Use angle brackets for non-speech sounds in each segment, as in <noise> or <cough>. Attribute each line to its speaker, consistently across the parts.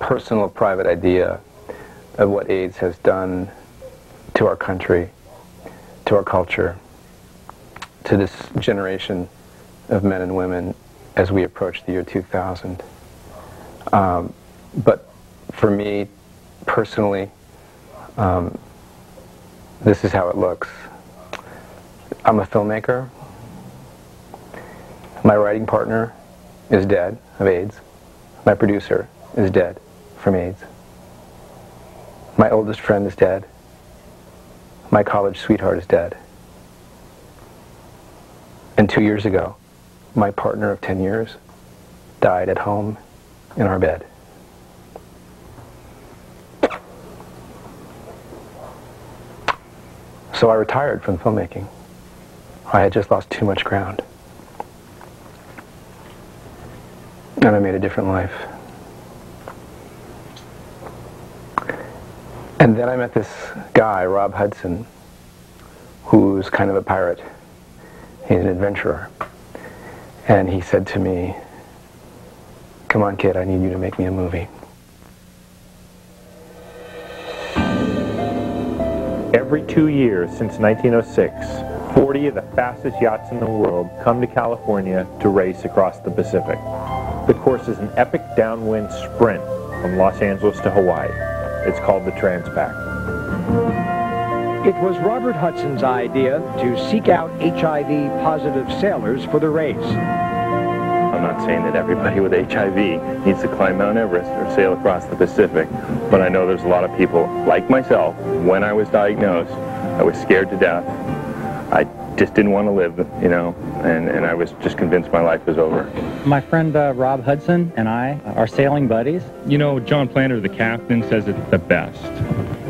Speaker 1: personal, private idea of what AIDS has done to our country, to our culture, to this generation of men and women as we approach the year 2000. Um, but for me, personally, um, this is how it looks. I'm a filmmaker. My writing partner is dead of AIDS. My producer is dead from AIDS. My oldest friend is dead. My college sweetheart is dead. And two years ago, my partner of 10 years died at home in our bed. So I retired from filmmaking. I had just lost too much ground. And I made a different life. And then I met this guy, Rob Hudson, who's kind of a pirate. He's an adventurer. And he said to me, come on kid, I need you to make me a movie.
Speaker 2: Every two years since 1906, 40 of the fastest yachts in the world come to California to race across the Pacific. The course is an epic downwind sprint from Los Angeles to Hawaii. It's called the Transpac.
Speaker 3: It was Robert Hudson's idea to seek out HIV-positive sailors for the race.
Speaker 4: I'm not saying that everybody with HIV needs to climb Mount Everest or sail across the Pacific, but I know there's a lot of people, like myself, when I was diagnosed, I was scared to death. I just didn't want to live, you know, and, and I was just convinced my life was over.
Speaker 5: My friend uh, Rob Hudson and I are sailing buddies.
Speaker 6: You know, John Plander, the captain, says it's the best.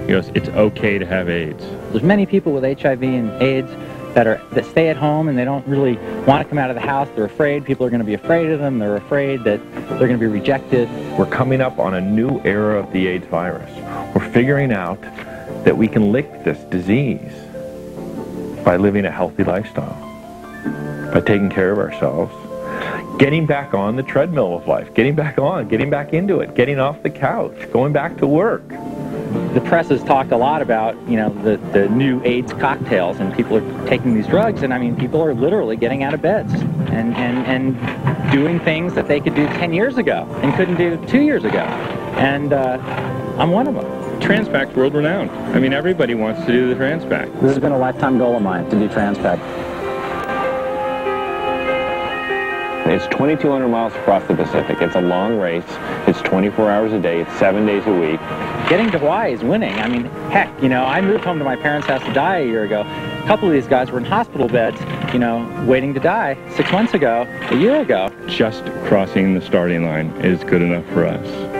Speaker 6: He goes, it's okay to have AIDS.
Speaker 5: There's many people with HIV and AIDS that are that stay at home and they don't really want to come out of the house. They're afraid people are going to be afraid of them. They're afraid that they're going to be rejected.
Speaker 2: We're coming up on a new era of the AIDS virus. We're figuring out that we can lick this disease by living a healthy lifestyle, by taking care of ourselves, getting back on the treadmill of life, getting back on, getting back into it, getting off the couch, going back to work
Speaker 5: the press has talked a lot about, you know, the, the new AIDS cocktails and people are taking these drugs and I mean people are literally getting out of beds and, and, and doing things that they could do 10 years ago and couldn't do two years ago. And uh, I'm one of them.
Speaker 6: Transpac's world renowned. I mean everybody wants to do the Transpac.
Speaker 7: This has been a lifetime goal of mine to do Transpac.
Speaker 8: It's 2,200 miles across the Pacific. It's a long race. It's 24 hours a day. It's seven days a week.
Speaker 5: Getting to Hawaii is winning. I mean, heck, you know, I moved home to my parents' house to die a year ago. A couple of these guys were in hospital beds, you know, waiting to die six months ago, a year ago.
Speaker 6: Just crossing the starting line is good enough for us.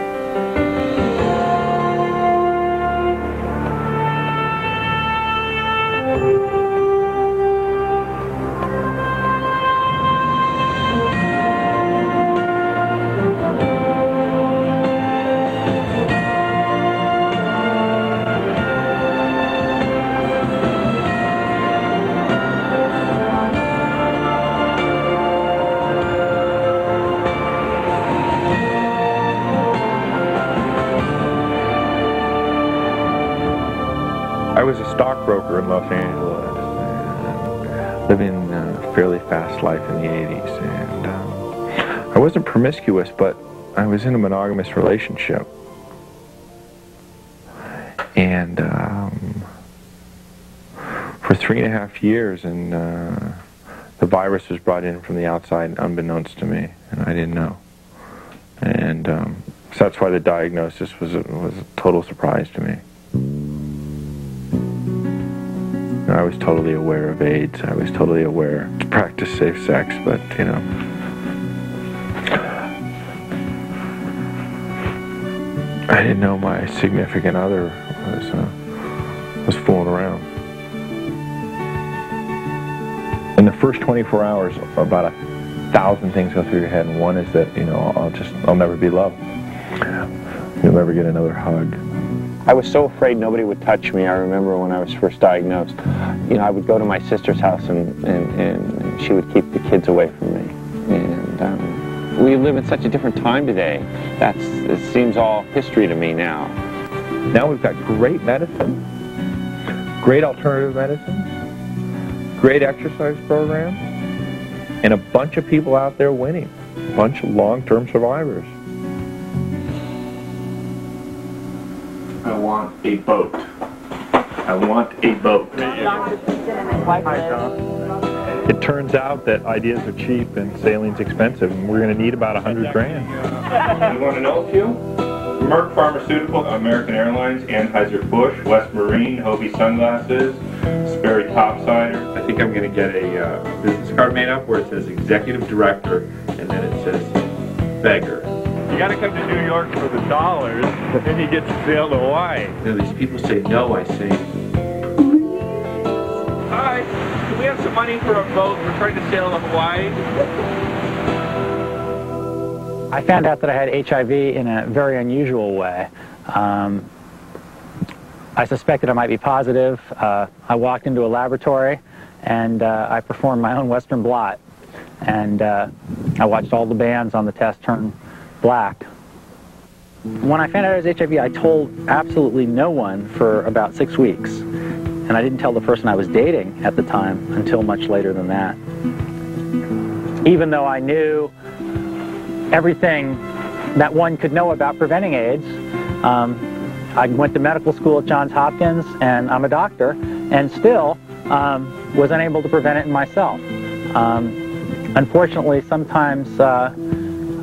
Speaker 2: Fast life in the 80s. And um, I wasn't promiscuous, but I was in a monogamous relationship. And um, for three and a half years, and uh, the virus was brought in from the outside unbeknownst to me, and I didn't know. And um, so that's why the diagnosis was a, was a total surprise to me. Totally aware of AIDS. I was totally aware to practice safe sex, but you know. I didn't know my significant other was uh, was fooling around. In the first 24 hours, about a thousand things go through your head, and one is that you know I'll just I'll never be loved. You'll never get another hug.
Speaker 8: I was so afraid nobody would touch me. I remember when I was first diagnosed. You know, I would go to my sister's house and, and, and she would keep the kids away from me. And um, we live in such a different time today. That's it seems all history to me now.
Speaker 2: Now we've got great medicine, great alternative medicine, great exercise programs, and a bunch of people out there winning, a bunch of long-term survivors.
Speaker 4: I want a boat. I want a boat.
Speaker 2: It turns out that ideas are cheap and sailing's expensive, and we're going to need about a hundred grand.
Speaker 4: You want to know a few? Merck Pharmaceutical, American Airlines, Anheuser-Busch, West Marine, Hobie Sunglasses, Sperry Topsider.
Speaker 2: I think I'm going to get a uh, business card made up where it says executive director, and then it says beggar.
Speaker 4: You got to come to New York for the dollars, then you get to sail to Hawaii.
Speaker 2: You know, these people say no, I say
Speaker 4: Hi, do we have some money for a boat? We're trying to sail to Hawaii.
Speaker 5: I found out that I had HIV in a very unusual way. Um, I suspected I might be positive. Uh, I walked into a laboratory and uh, I performed my own Western blot. And uh, I watched all the bands on the test turn black. When I found out I was HIV, I told absolutely no one for about six weeks. And I didn't tell the person I was dating at the time until much later than that. Even though I knew everything that one could know about preventing AIDS. Um, I went to medical school at Johns Hopkins, and I'm a doctor, and still um, was unable to prevent it in myself. Um, unfortunately, sometimes uh,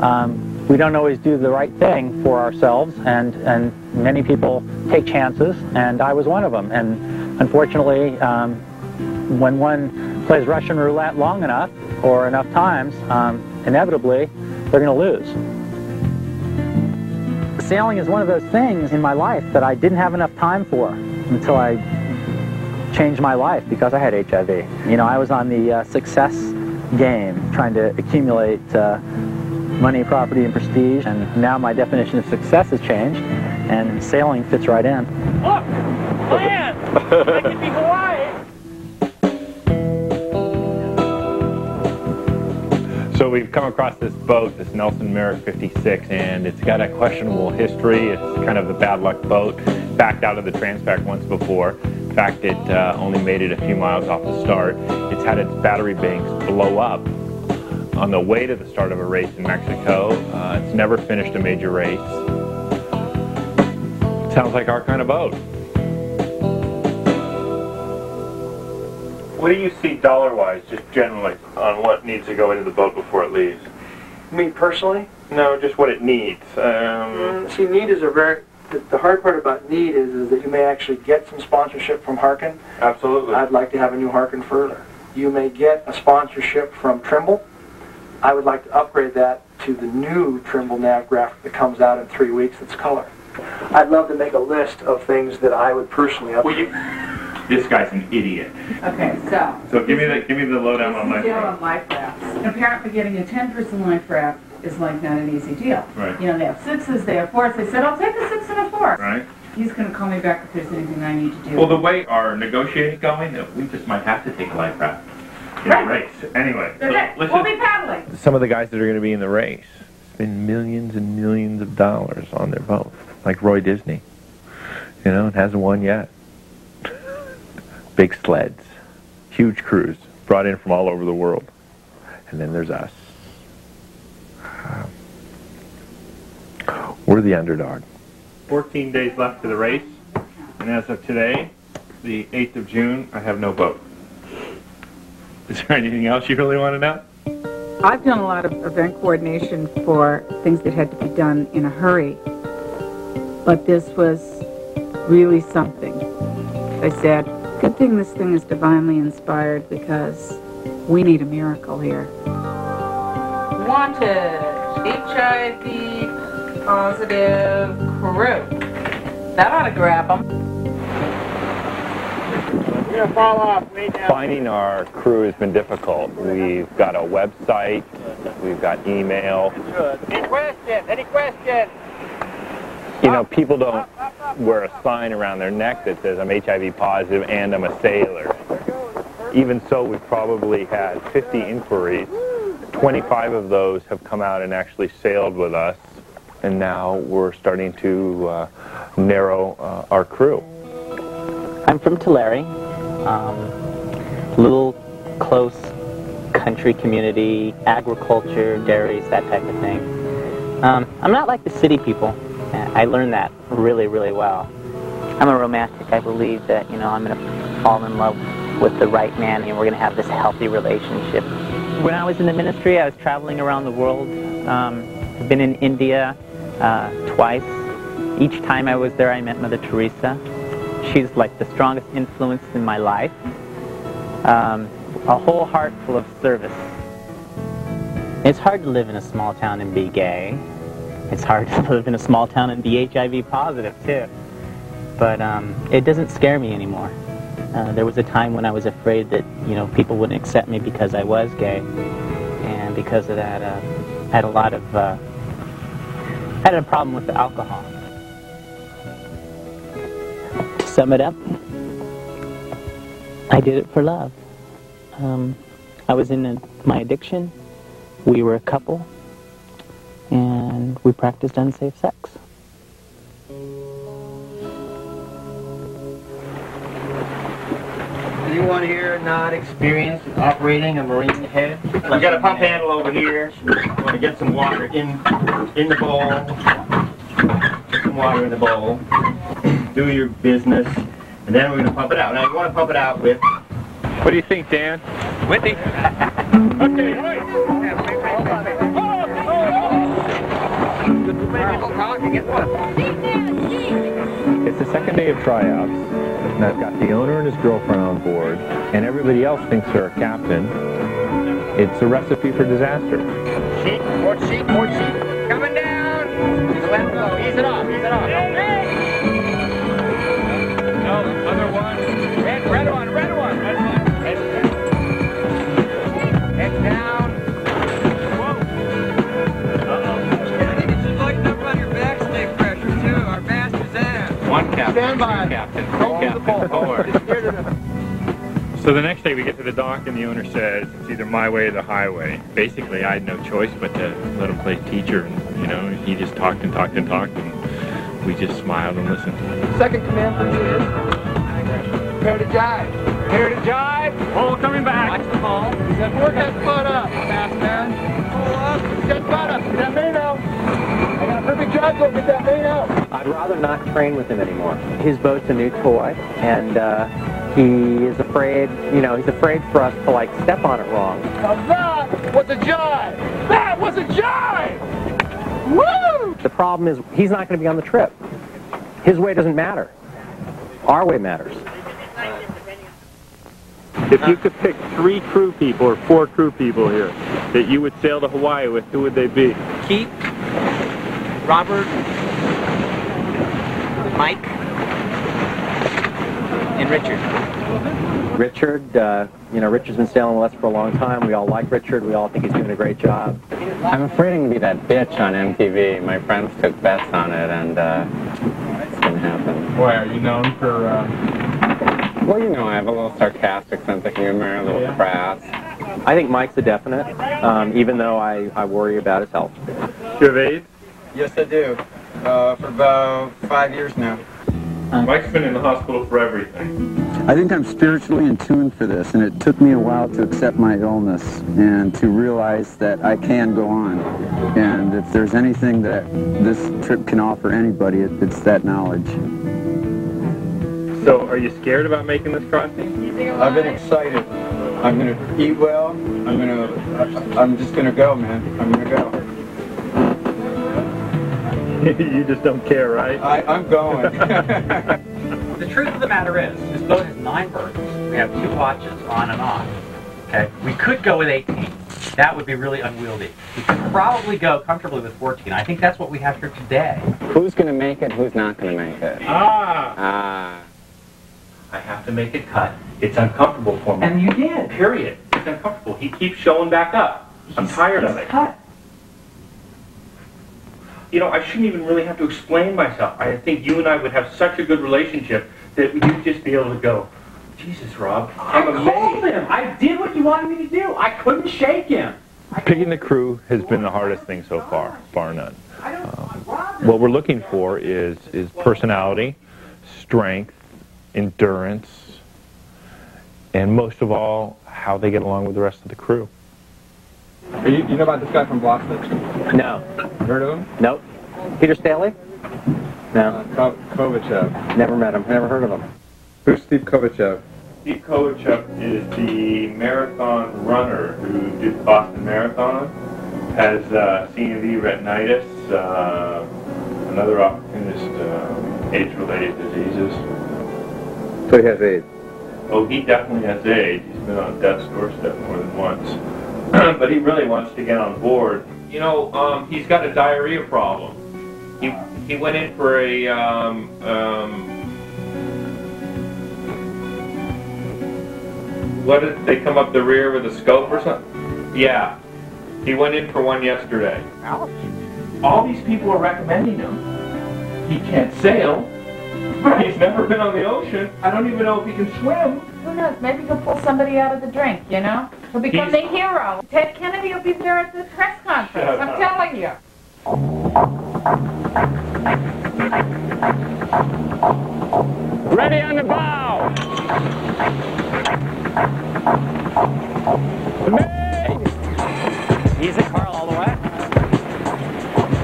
Speaker 5: um, we don't always do the right thing for ourselves, and, and many people take chances, and I was one of them. And unfortunately, um, when one plays Russian roulette long enough, or enough times, um, inevitably, they're going to lose. Sailing is one of those things in my life that I didn't have enough time for until I changed my life because I had HIV. You know, I was on the uh, success game, trying to accumulate uh, money, property, and prestige, and now my definition of success has changed, and sailing fits right in.
Speaker 9: Look! Land! That could be Hawaii!
Speaker 2: So we've come across this boat, this Nelson Marek 56, and it's got a questionable history. It's kind of a bad luck boat. Backed out of the Transpac once before. In fact, it uh, only made it a few miles off the start. It's had its battery banks blow up on the way to the start of a race in Mexico. Uh, it's never finished a major race. Sounds like our kind of boat.
Speaker 4: What do you see dollar-wise, just generally, on what needs to go into the boat before it leaves?
Speaker 10: Me personally,
Speaker 4: No, just what it needs. Um,
Speaker 10: mm, see, need is a very. The, the hard part about need is, is that you may actually get some sponsorship from Harken.
Speaker 4: absolutely.
Speaker 10: I'd like to have a new Harken furler. You may get a sponsorship from Trimble. I would like to upgrade that to the new Trimble nav graphic that comes out in three weeks that's color. I'd love to make a list of things that I would personally
Speaker 4: Well,
Speaker 10: upgrade.
Speaker 4: you, this guy's an idiot.
Speaker 11: Okay, so,
Speaker 4: So give me the give me the lowdown on my
Speaker 11: deal on life rafts. Apparently getting a ten-person life raft is like not an easy deal.
Speaker 4: Right.
Speaker 11: You know, they have sixes, they have fours, they said, I'll take a six and a four.
Speaker 4: Right.
Speaker 11: He's gonna call me back if there's anything I need to do.
Speaker 4: Well, the way our negotiating going, uh, we just might have to take a life raft in the race. Anyway, so
Speaker 11: Okay,
Speaker 4: let's
Speaker 11: we'll be paddling.
Speaker 2: Some of the guys that are going to be in the race spend millions and millions of dollars on their boat, like Roy Disney. You know, and hasn't won yet. <laughs> Big sleds, huge crews, brought in from all over the world. And then there's us. We're the underdog.
Speaker 4: 14 days left to the race, and as of today, the 8th of June, I have no boat. Is there anything else you really want to know?
Speaker 12: I've done a lot of event coordination for things that had to be done in a hurry, but this was really something. I said, good thing this thing is divinely inspired because we need a miracle here.
Speaker 11: Wanted, HIV positive crew. That ought to grab them.
Speaker 9: We're gonna fall off way down.
Speaker 8: Finding our crew has been difficult. We've got a website, we've got email.
Speaker 9: Any questions? Any questions?
Speaker 8: You know, people don't wear a sign around their neck that says I'm HIV positive and I'm a sailor. Even so, we've probably had 50 inquiries
Speaker 2: 25 of those have come out and actually sailed with us, and now we're starting to uh, narrow uh, our crew.
Speaker 13: I'm from Tulare, um, little close country community, agriculture, dairies, that type of thing. Um, I'm not like the city people. I learned that really, really well. I'm a romantic. I believe that, you know, I'm going to fall in love with the right man and we're going to have this healthy relationship. When I was in the ministry, I was traveling around the world. Um, I've been in India uh, twice. Each time I was there, I met Mother Teresa. She's like the strongest influence in my life. Um, a whole heart full of service. It's hard to live in a small town and be gay. It's hard <laughs> to live in a small town and be HIV positive, too. But um, it doesn't scare me anymore. Uh, there was a time when I was afraid that, you know, people wouldn't accept me because I was gay. And because of that, uh, I had a lot of, uh, had a problem with the alcohol. Sum it up, I did it for love. Um, I was in a, my addiction. We were a couple, and we practiced unsafe sex.
Speaker 4: Anyone here not experienced with operating a marine head? We got a pump handle over here. We're going to get some water in in the bowl. Get some water in the bowl. Do your business, and then we're going to pump it out. Now you want to pump it out with.
Speaker 2: What do you think, Dan?
Speaker 4: Whitney. <laughs>
Speaker 14: It's the second day of tryouts, and I've got the owner and his girlfriend on board, and everybody else thinks they're a captain. It's a recipe for disaster.
Speaker 4: Sheet, port sheet, port sheet. Coming down. Just let it go. Ease it off, ease it off. Stand by.
Speaker 14: Captain.
Speaker 4: The
Speaker 15: So the next day we get to the dock and the owner says it's either my way or the highway. Basically, I had no choice but to let him play teacher, and you know he just talked and talked and talked, and we just smiled and listened.
Speaker 16: Second command for me is prepare to jibe. Prepare to jibe.
Speaker 15: Ball coming back.
Speaker 16: Watch the ball. Work that butt up, fast man. Pull up. Get butt up. Get that main out. I got a perfect drive. Go get that main out.
Speaker 4: I'd rather not train with him anymore. His boat's a new toy, and uh, he is afraid, you know, he's afraid for us to like step on it wrong.
Speaker 16: Now that was a jibe. That was a jibe. Woo!
Speaker 4: The problem is he's not going to be on the trip. His way doesn't matter. Our way matters.
Speaker 2: If you could pick three crew people or four crew people here that you would sail to Hawaii with, who would they be?
Speaker 13: Keith, Robert, Mike, and Richard.
Speaker 4: Richard, uh, you know, Richard's been sailing with us for a long time. We all like Richard. We all think he's doing a great job.
Speaker 17: I'm afraid I'm going to be that bitch on MTV. My friends took bets on it, and uh, it's going to happen.
Speaker 14: Why, are you known for, uh...
Speaker 17: Well, you know, I have a little sarcastic sense of humor, a little crass.
Speaker 4: I think Mike's a definite, um, even though I, I worry about his health.
Speaker 2: Do You have AIDS?
Speaker 18: Yes, I do. Uh, for about five years now.
Speaker 2: Mike's been in the hospital for everything.
Speaker 19: I think I'm spiritually in tune for this, and it took me a while to accept my illness and to realize that I can go on. And if there's anything that this trip can offer anybody, it, it's that knowledge.
Speaker 2: So, are you scared about making this crossing?
Speaker 18: I've been excited. I'm gonna eat well. I'm gonna. I'm just gonna go, man. I'm gonna go. <laughs>
Speaker 2: you just don't care, right?
Speaker 18: I, I'm going. <laughs>
Speaker 20: The truth of the matter is, this boat has nine berths. We have two watches on and off. Okay, we could go with 18. That would be really unwieldy. We could probably go comfortably with 14. I think that's what we have here today.
Speaker 17: Who's going to make it? Who's not going to make it?
Speaker 20: Ah!
Speaker 17: Ah.
Speaker 20: I have to make it cut. It's uncomfortable for me. And you did. Period. It's uncomfortable. He keeps showing back up. I'm tired of it. Cut.
Speaker 21: You know, I shouldn't even really have to explain myself. I think you and I would have such a good relationship that you'd just be able to go, Jesus, Rob, I'm
Speaker 20: I
Speaker 21: amazed.
Speaker 20: called him. I did what you wanted me to do. I couldn't shake him.
Speaker 2: Picking the crew has been the hardest thing so far, bar none. Um, what we're looking for is is personality, strength, endurance, and most of all, how they get along with the rest of the crew.
Speaker 14: Are you, you know about this guy from Boston?
Speaker 5: No.
Speaker 14: Heard of him?
Speaker 5: Nope. Peter Staley? No.
Speaker 14: Uh, Kovachev.
Speaker 5: Never met him. Never heard of him.
Speaker 14: Who's Steve Kovachev?
Speaker 4: Steve Kovachev is the marathon runner who did the Boston Marathon, has uh, CMV retinitis, uh, another opportunist uh, AIDS-related diseases.
Speaker 14: So he has AIDS.
Speaker 4: Oh, he definitely has AIDS. He's been on death's doorstep more than once. <clears throat> but he really wants to get on board. You know, um, he's got a diarrhea problem. He, he went in for a, um, um, what did they come up the rear with a scope or something? Yeah. He went in for one yesterday.
Speaker 16: Ouch. All these people are recommending him. He can't sail. <laughs> He's never been on the ocean. I don't even know if he can swim.
Speaker 11: Who knows? Maybe he'll pull somebody out of the drink, you know? He'll become the hero. Ted Kennedy will be there at the press conference.
Speaker 16: Shut
Speaker 11: I'm
Speaker 16: up.
Speaker 11: telling you.
Speaker 16: Ready on the bow.
Speaker 5: He's Easy, Carl, all the way.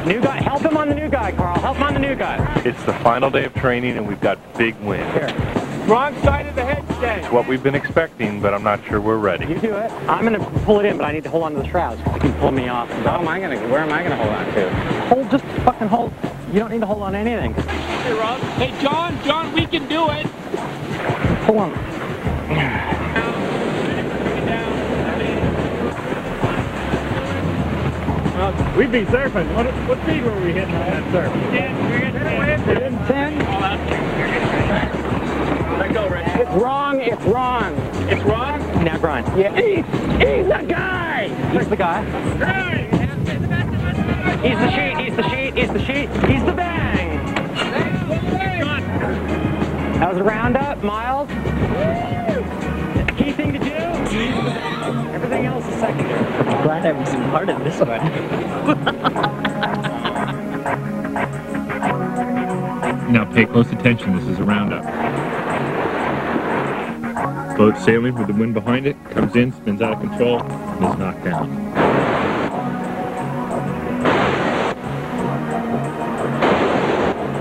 Speaker 5: New guy, help him on the new guy, Carl. Help him on the new guy.
Speaker 2: It's the final day of training, and we've got big wins.
Speaker 16: Wrong side of the headstand.
Speaker 2: It's what we've been expecting, but I'm not sure we're ready.
Speaker 5: You do it. I'm gonna pull it in, but I need to hold on to the shrouds. You can pull me off.
Speaker 7: How am I gonna? Where am I gonna hold on to?
Speaker 5: Hold, just fucking hold. You don't need to hold on to anything.
Speaker 9: Hey, Rob. Hey, John. John, we can do it.
Speaker 5: Pull on.
Speaker 22: Well, we'd be surfing. What, what speed were we hitting on that surf?
Speaker 5: We're in 10.
Speaker 22: Let go, Rich.
Speaker 5: It's wrong. It's wrong.
Speaker 22: It's wrong?
Speaker 5: Now grind.
Speaker 22: Yeah. He's, he's the guy.
Speaker 5: He's the guy. He's the sheet. He's the sheet. He's the sheet. He's the bang. That was a roundup, Miles. Key thing to do. Everything else is secondary.
Speaker 23: Glad I was part of this one.
Speaker 2: Now pay close attention. This is a roundup. Boat sailing with the wind behind it, comes in, spins out of control, and is knocked down.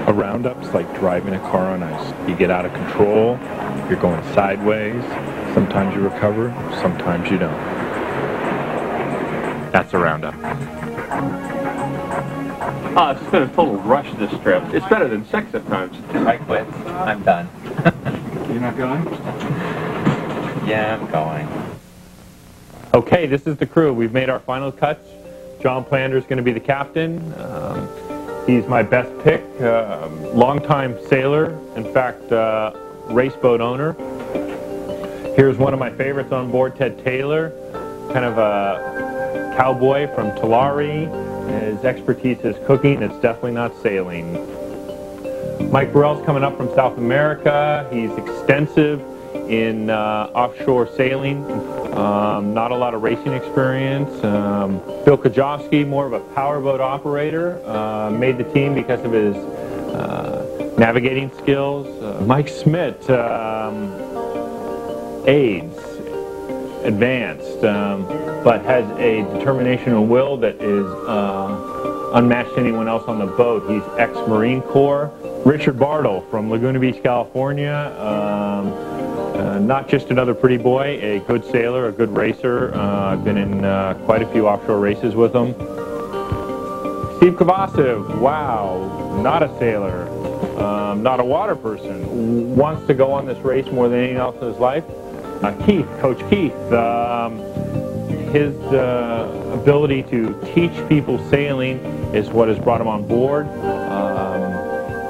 Speaker 2: A roundup's like driving a car on ice. You get out of control, you're going sideways, sometimes you recover, sometimes you don't. That's a roundup.
Speaker 22: Oh, it's been a total rush this trip. It's better than sex at times.
Speaker 7: I quit. I'm done. <laughs>
Speaker 14: You're not going?
Speaker 7: Yeah, I'm going.
Speaker 2: Okay, this is the crew. We've made our final cuts. John Plander is going to be the captain. Um, he's my best pick. Um, longtime sailor, in fact, uh, race boat owner. Here's one of my favorites on board, Ted Taylor, kind of a cowboy from Tulare. His expertise is cooking. It's definitely not sailing. Mike Burrell's coming up from South America. He's extensive in uh, offshore sailing. Um, not a lot of racing experience. Um, Bill Kajowski, more of a powerboat operator, uh, made the team because of his uh, navigating skills. Uh, Mike Smith, um, AIDS, advanced, um, but has a determination and will that is uh, unmatched to anyone else on the boat. He's ex-Marine Corps. Richard Bartle from Laguna Beach, California. Uh, not just another pretty boy, a good sailor, a good racer. Uh, I've been in uh, quite a few offshore races with him. Steve Kovacev, wow, not a sailor, um, not a water person, wants to go on this race more than anything else in his life. Uh, Keith, Coach Keith, um, his uh, ability to teach people sailing is what has brought him on board.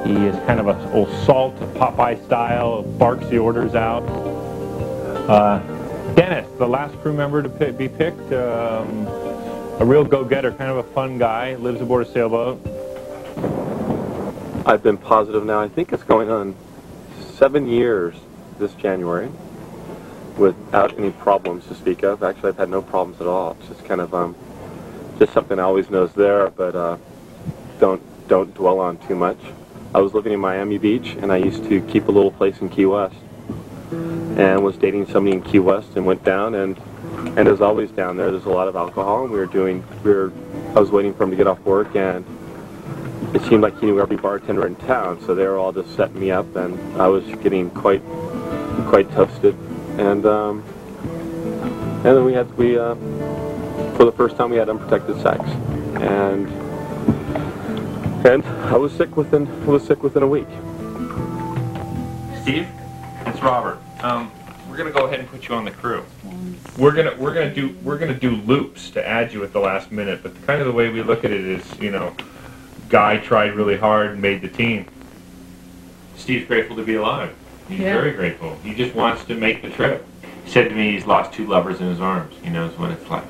Speaker 2: He is kind of a old salt, Popeye style, barks the orders out. Uh, Dennis, the last crew member to pi- be picked, um, a real go-getter, kind of a fun guy, lives aboard a sailboat.
Speaker 24: I've been positive now. I think it's going on seven years this January without any problems to speak of. Actually, I've had no problems at all. It's just kind of um, just something I always knows there, but uh, don't don't dwell on too much. I was living in Miami Beach, and I used to keep a little place in Key West, and was dating somebody in Key West, and went down, and and as always down there, there's a lot of alcohol, and we were doing, we were, I was waiting for him to get off work, and it seemed like he knew every bartender in town, so they were all just setting me up, and I was getting quite, quite toasted, and um, and then we had we, uh, for the first time, we had unprotected sex, and and I was sick within, I was sick within a week.
Speaker 2: Steve, it's Robert. Um, we're gonna go ahead and put you on the crew. We're gonna we're gonna do we're gonna do loops to add you at the last minute, but kind of the way we look at it is, you know, guy tried really hard and made the team. Steve's grateful to be alive. He's
Speaker 25: Yeah.
Speaker 2: very grateful. He just wants to make the trip. He said to me he's lost two lovers in his arms. He knows what it's like.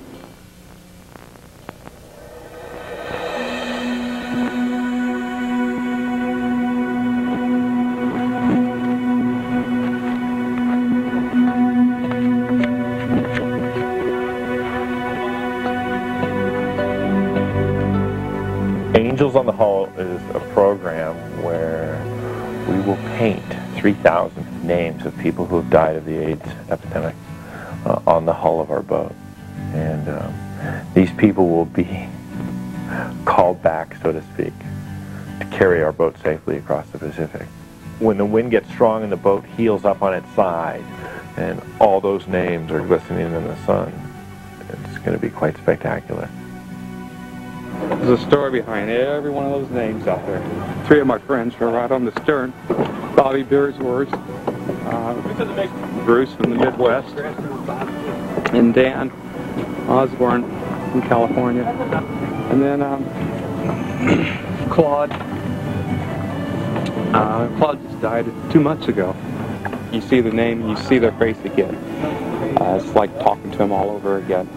Speaker 26: 3,000 names of people who have died of the AIDS epidemic uh, on the hull of our boat. And um, these people will be <laughs> called back, so to speak, to carry our boat safely across the Pacific. When the wind gets strong and the boat heels up on its side, and all those names are glistening in the sun, it's going to be quite spectacular.
Speaker 14: There's a story behind every one of those names out there. Three of my friends were right on the stern. Bobby Beersworth, uh, Bruce from the Midwest, and Dan Osborne from California. And then um, <clears throat> Claude. Uh, Claude just died two months ago. You see the name you see their face again. Uh, it's like talking to them all over again.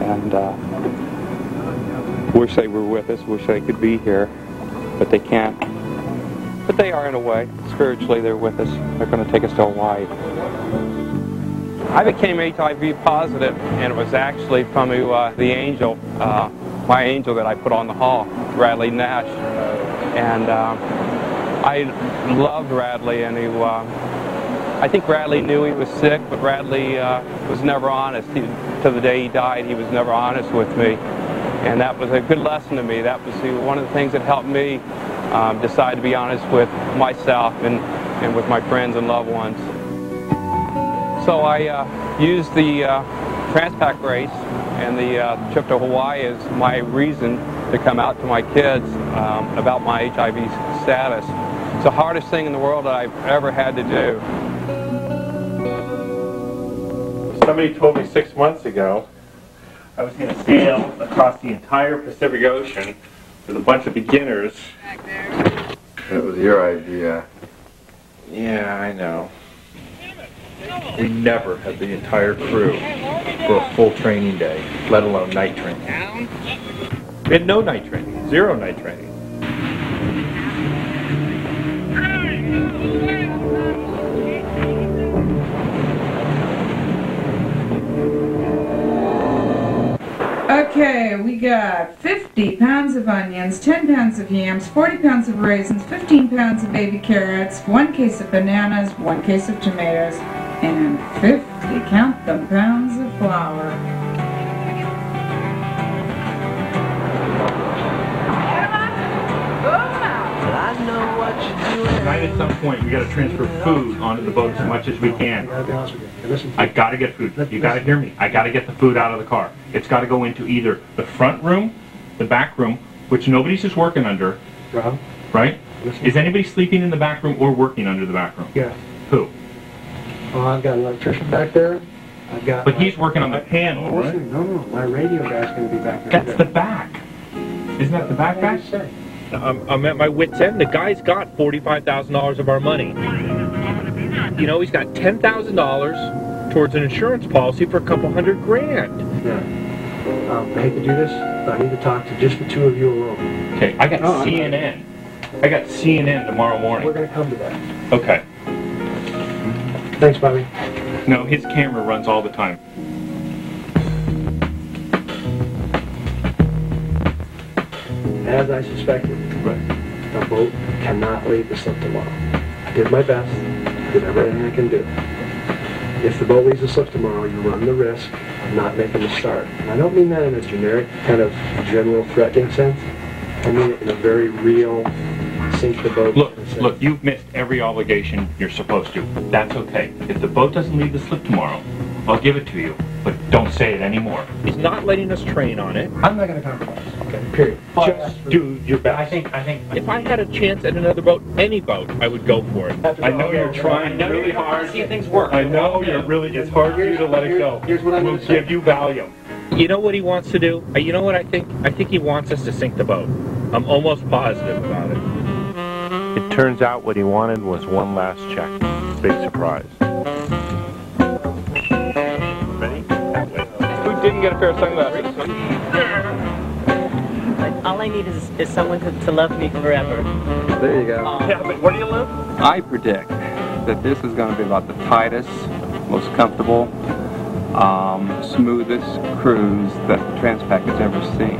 Speaker 14: And uh, wish they were with us, wish they could be here, but they can't. But they are in a way. Spiritually, they're with us. They're going to take us to Hawaii. I became HIV positive, and it was actually from uh, the angel, uh, my angel that I put on the hall, Radley Nash. And uh, I loved Radley, and he, uh, I think Radley knew he was sick, but Radley uh, was never honest. He, to the day he died, he was never honest with me. And that was a good lesson to me. That was one of the things that helped me um, decide to be honest with myself and, and with my friends and loved ones. So I uh, used the uh, Transpac race and the uh, trip to Hawaii as my reason to come out to my kids um, about my HIV status. It's the hardest thing in the world that I've ever had to do.
Speaker 2: Somebody told me six months ago I was going to sail across the entire Pacific Ocean with a bunch of beginners.
Speaker 27: It was your idea.
Speaker 2: Yeah, I know. We never had the entire crew for a full training day, let alone night training. We had no night training, zero night training.
Speaker 11: Okay, we got 50 pounds of onions, 10 pounds of yams, 40 pounds of raisins, 15 pounds of baby carrots, 1 case of bananas, 1 case of tomatoes, and 50, count them, pounds of flour.
Speaker 2: Tonight at some point, we got to transfer food onto the boat as much as we can. I got to get food. You got to hear me. I got to get the food out of the car. It's got to go into either the front room, the back room, which nobody's just working under, right? Is anybody sleeping in the back room or working under the back room?
Speaker 6: Yeah.
Speaker 2: Who?
Speaker 6: Oh, I've got an electrician back there. I've got.
Speaker 2: But he's working on the panel,
Speaker 6: Oh,
Speaker 2: right?
Speaker 6: No, no, my radio guy's gonna be back there.
Speaker 2: That's the back. Isn't that the back back? I'm, I'm at my wit's end. The guy's got $45,000 of our money. You know, he's got $10,000 towards an insurance policy for a couple hundred grand.
Speaker 6: Yeah. Um, I hate to do this, but I need to talk to just the two of you alone.
Speaker 2: Okay, I got CNN. I got CNN tomorrow morning.
Speaker 6: We're gonna come to that.
Speaker 2: Okay.
Speaker 6: Thanks, Bobby.
Speaker 2: No, his camera runs all the time.
Speaker 6: As I suspected. The boat cannot leave the slip tomorrow. I did my best, did everything I can do. If the boat leaves the slip tomorrow, you run the risk of not making the start. And I don't mean that in a generic, kind of general threatening sense. I mean it in a very real, sink the boat.
Speaker 2: Look, look, you've missed every obligation you're supposed to. That's okay. If the boat doesn't leave the slip tomorrow, I'll give it to you, but don't say it anymore. He's not letting us train on it.
Speaker 6: I'm not going to compromise. Okay, period.
Speaker 2: Just do your best.
Speaker 28: I think, I think,
Speaker 2: If I had a chance at another boat, any boat, I would go for it. I know you're trying really hard.
Speaker 28: see things work.
Speaker 2: I know you're really, it's hard for you to let it go.
Speaker 28: Here's what I'm
Speaker 2: We'll give you Valium. You know what he wants to do? Uh, You know what I think? I think he wants us to sink the boat. I'm almost positive about it. It turns out what he wanted was one last check. Big surprise. Ready?
Speaker 14: Who didn't get a pair of sunglasses?
Speaker 13: All I need is, is someone to, to love me forever.
Speaker 19: There you go.
Speaker 2: Yeah, but where do you live?
Speaker 14: I predict that this is going to be about the tightest, most comfortable, um, smoothest cruise that Transpac has ever seen.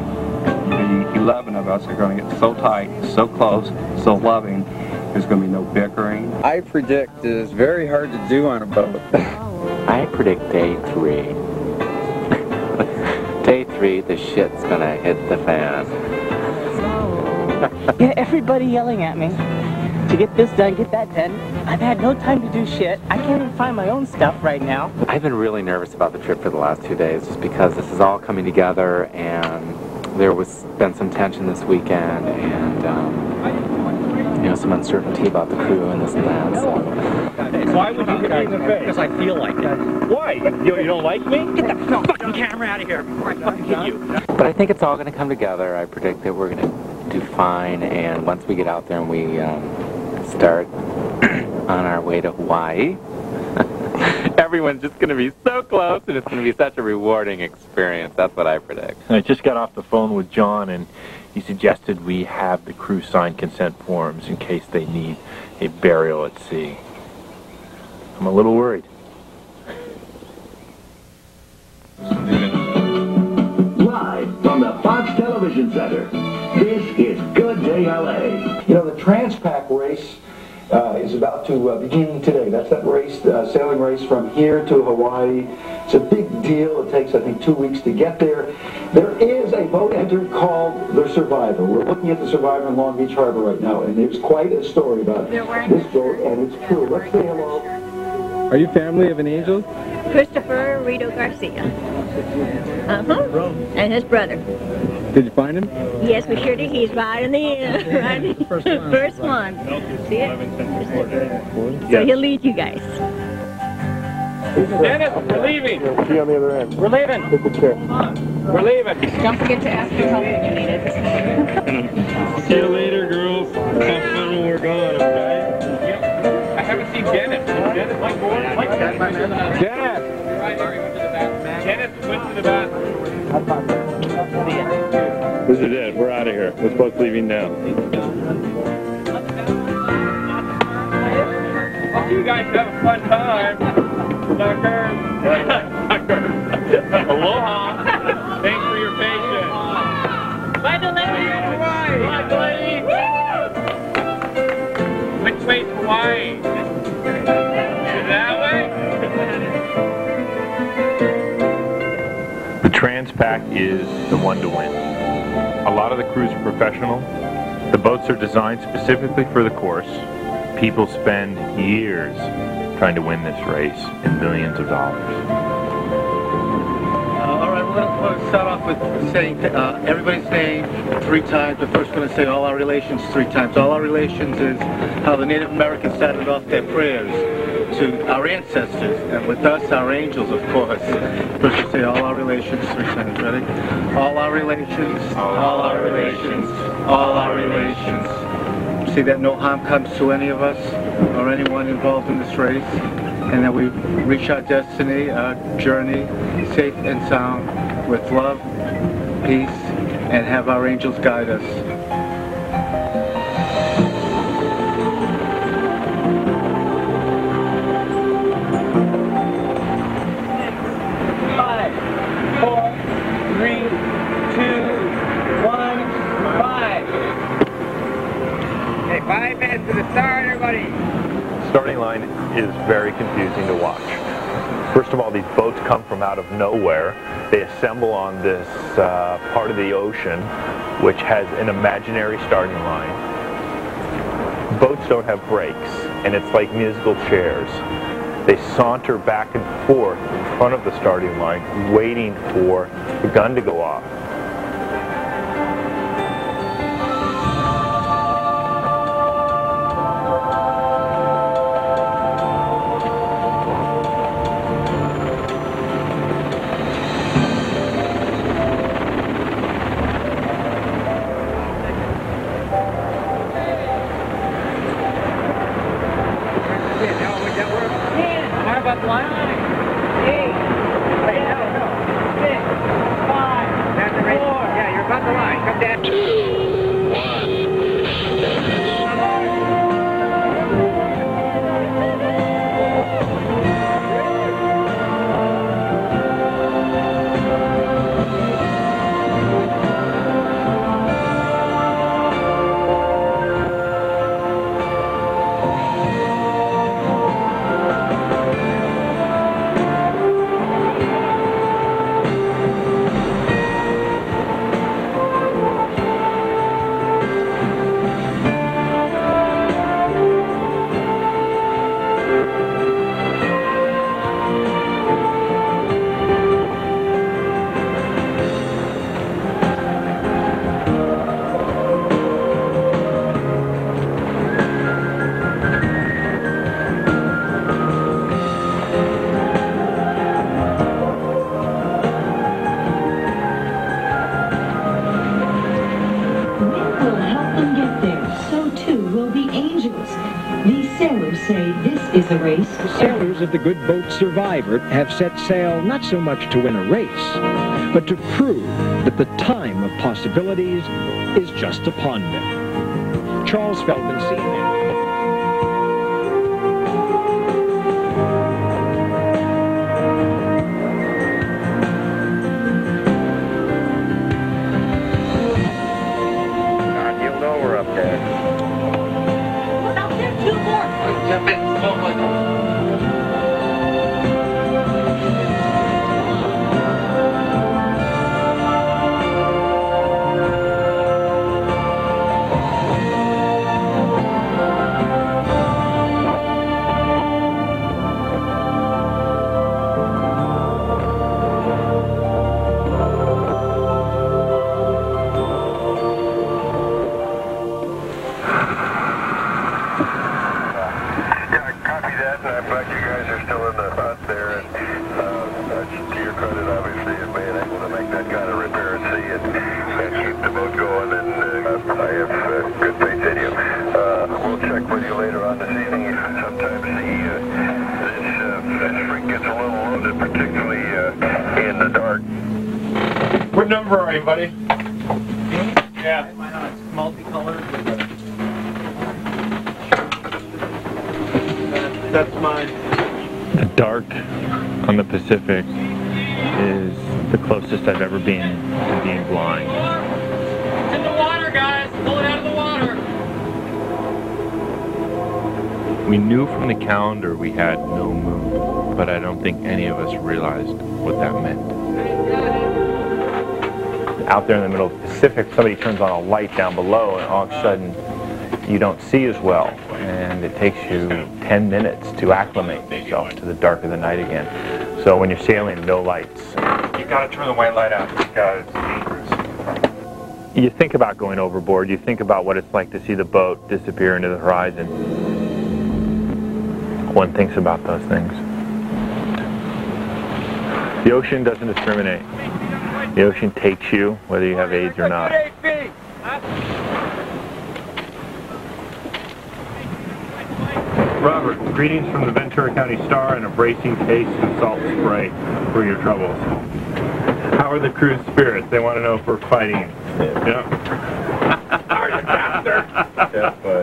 Speaker 14: The 11 of us are going to get so tight, so close, so loving, there's going to be no bickering.
Speaker 19: I predict it is very hard to do on a boat. <laughs>
Speaker 29: I predict day three. Three, the shit's gonna hit the fan. <laughs>
Speaker 13: Yeah, everybody yelling at me to get this done, get that done. I've had no time to do shit. I can't even find my own stuff right now.
Speaker 29: I've been really nervous about the trip for the last two days just because this is all coming together and there was been some tension this weekend and um, know some uncertainty about the crew and this and that. So
Speaker 2: Why would you hit me in the face? Because I feel like it. Why? You, you don't like me? Get the fucking camera out of here before I fucking hit you.
Speaker 29: But I think it's all going to come together. I predict that we're going to do fine, and once we get out there and we um, start <clears throat> on our way to Hawaii, <laughs> everyone's just going to be so close, and it's going to be such a rewarding experience. That's what I predict.
Speaker 2: I just got off the phone with John, and he suggested we have the crew sign consent forms in case they need a burial at sea. I'm a little worried.
Speaker 30: Live from the Fox Television Center, this is Good Day LA.
Speaker 6: You know, the Transpac race uh, is about to uh, begin today. That's that race, uh, sailing race from here to Hawaii. It's a big deal. It takes, I think, two weeks to get there. There is a boat entered called the Survivor. We're looking at the Survivor in Long Beach Harbor right now, and there's quite a story about this boat and its crew. Let's say hello.
Speaker 19: Are you family of an angel?
Speaker 31: Christopher Rito Garcia. Uh-huh. And his brother.
Speaker 19: Did you find him?
Speaker 31: Yes, we sure did. He's right in the end. Right in
Speaker 19: First one.
Speaker 31: First one. See it? So he'll lead you guys.
Speaker 14: Dennis, we're leaving.
Speaker 32: See you on the other end.
Speaker 14: We're leaving.
Speaker 32: Take the chair.
Speaker 14: We're leaving.
Speaker 11: Don't forget to ask for help when you need it.
Speaker 2: See you later, girls. Have fun when we're gone, okay?
Speaker 14: I haven't seen Dennis. Dennis, Mike Moore, Mike Dennis.
Speaker 2: Dennis!
Speaker 14: Dennis went to the bathroom.
Speaker 2: This is it. We're out of here. We're both leaving now.
Speaker 14: Hope you guys have a fun time. Sucker. Aloha. Thanks for your patience.
Speaker 31: Bye, Delaney.
Speaker 14: Bye, Delaney. Which way's Hawaii? Is it that way?
Speaker 2: The Transpac is the one to win. A lot of the crews are professional. The boats are designed specifically for the course. People spend years trying to win this race and millions of dollars.
Speaker 28: Uh, all right, we're going to start off with saying uh, everybody's name three times. We're first going to say all our relations three times. All our relations is how the Native Americans started off their prayers to our ancestors, and with us, our angels, of course. First we say all our relations three times. Ready? All our relations, all our relations, all our relations. See that no harm comes to any of us or anyone involved in this race, and that we reach our destiny, our journey, safe and sound, with love, peace, and have our angels guide us.
Speaker 6: To the start, everybody.
Speaker 2: Starting line is very confusing to watch. First of all, these boats come from out of nowhere. They assemble on this uh, part of the ocean which has an imaginary starting line. Boats don't have brakes, and it's like musical chairs. They saunter back and forth in front of the starting line, waiting for the gun to go off.
Speaker 6: The
Speaker 33: good boat Survivor have set sail not so much to win a race, but to prove that the time of possibilities is just upon them. Charles Feldman,
Speaker 22: number are you, buddy? Yeah.
Speaker 16: Multicolored.
Speaker 22: That's mine.
Speaker 2: The dark on the Pacific is the closest I've ever been to being blind.
Speaker 9: It's in the water, guys. Pull it out of the water.
Speaker 2: We knew from the calendar we had no moon, but I don't think any of us realized what that meant. Out there in the middle of the Pacific, somebody turns on a light down below, and all of a sudden you don't see as well, and it takes you 10 minutes to acclimate yourself to the dark of the night again. So when you're sailing, no lights.
Speaker 6: You've gotta turn the white light out because it's dangerous.
Speaker 2: You think about going overboard, you think about what it's like to see the boat disappear into the horizon. One thinks about those things. The ocean doesn't discriminate. The ocean takes you whether you have AIDS or not. Robert, greetings from the Ventura County Star and a bracing case of salt spray for your troubles. How are the crew's spirits? They want to know if we're fighting. Yeah.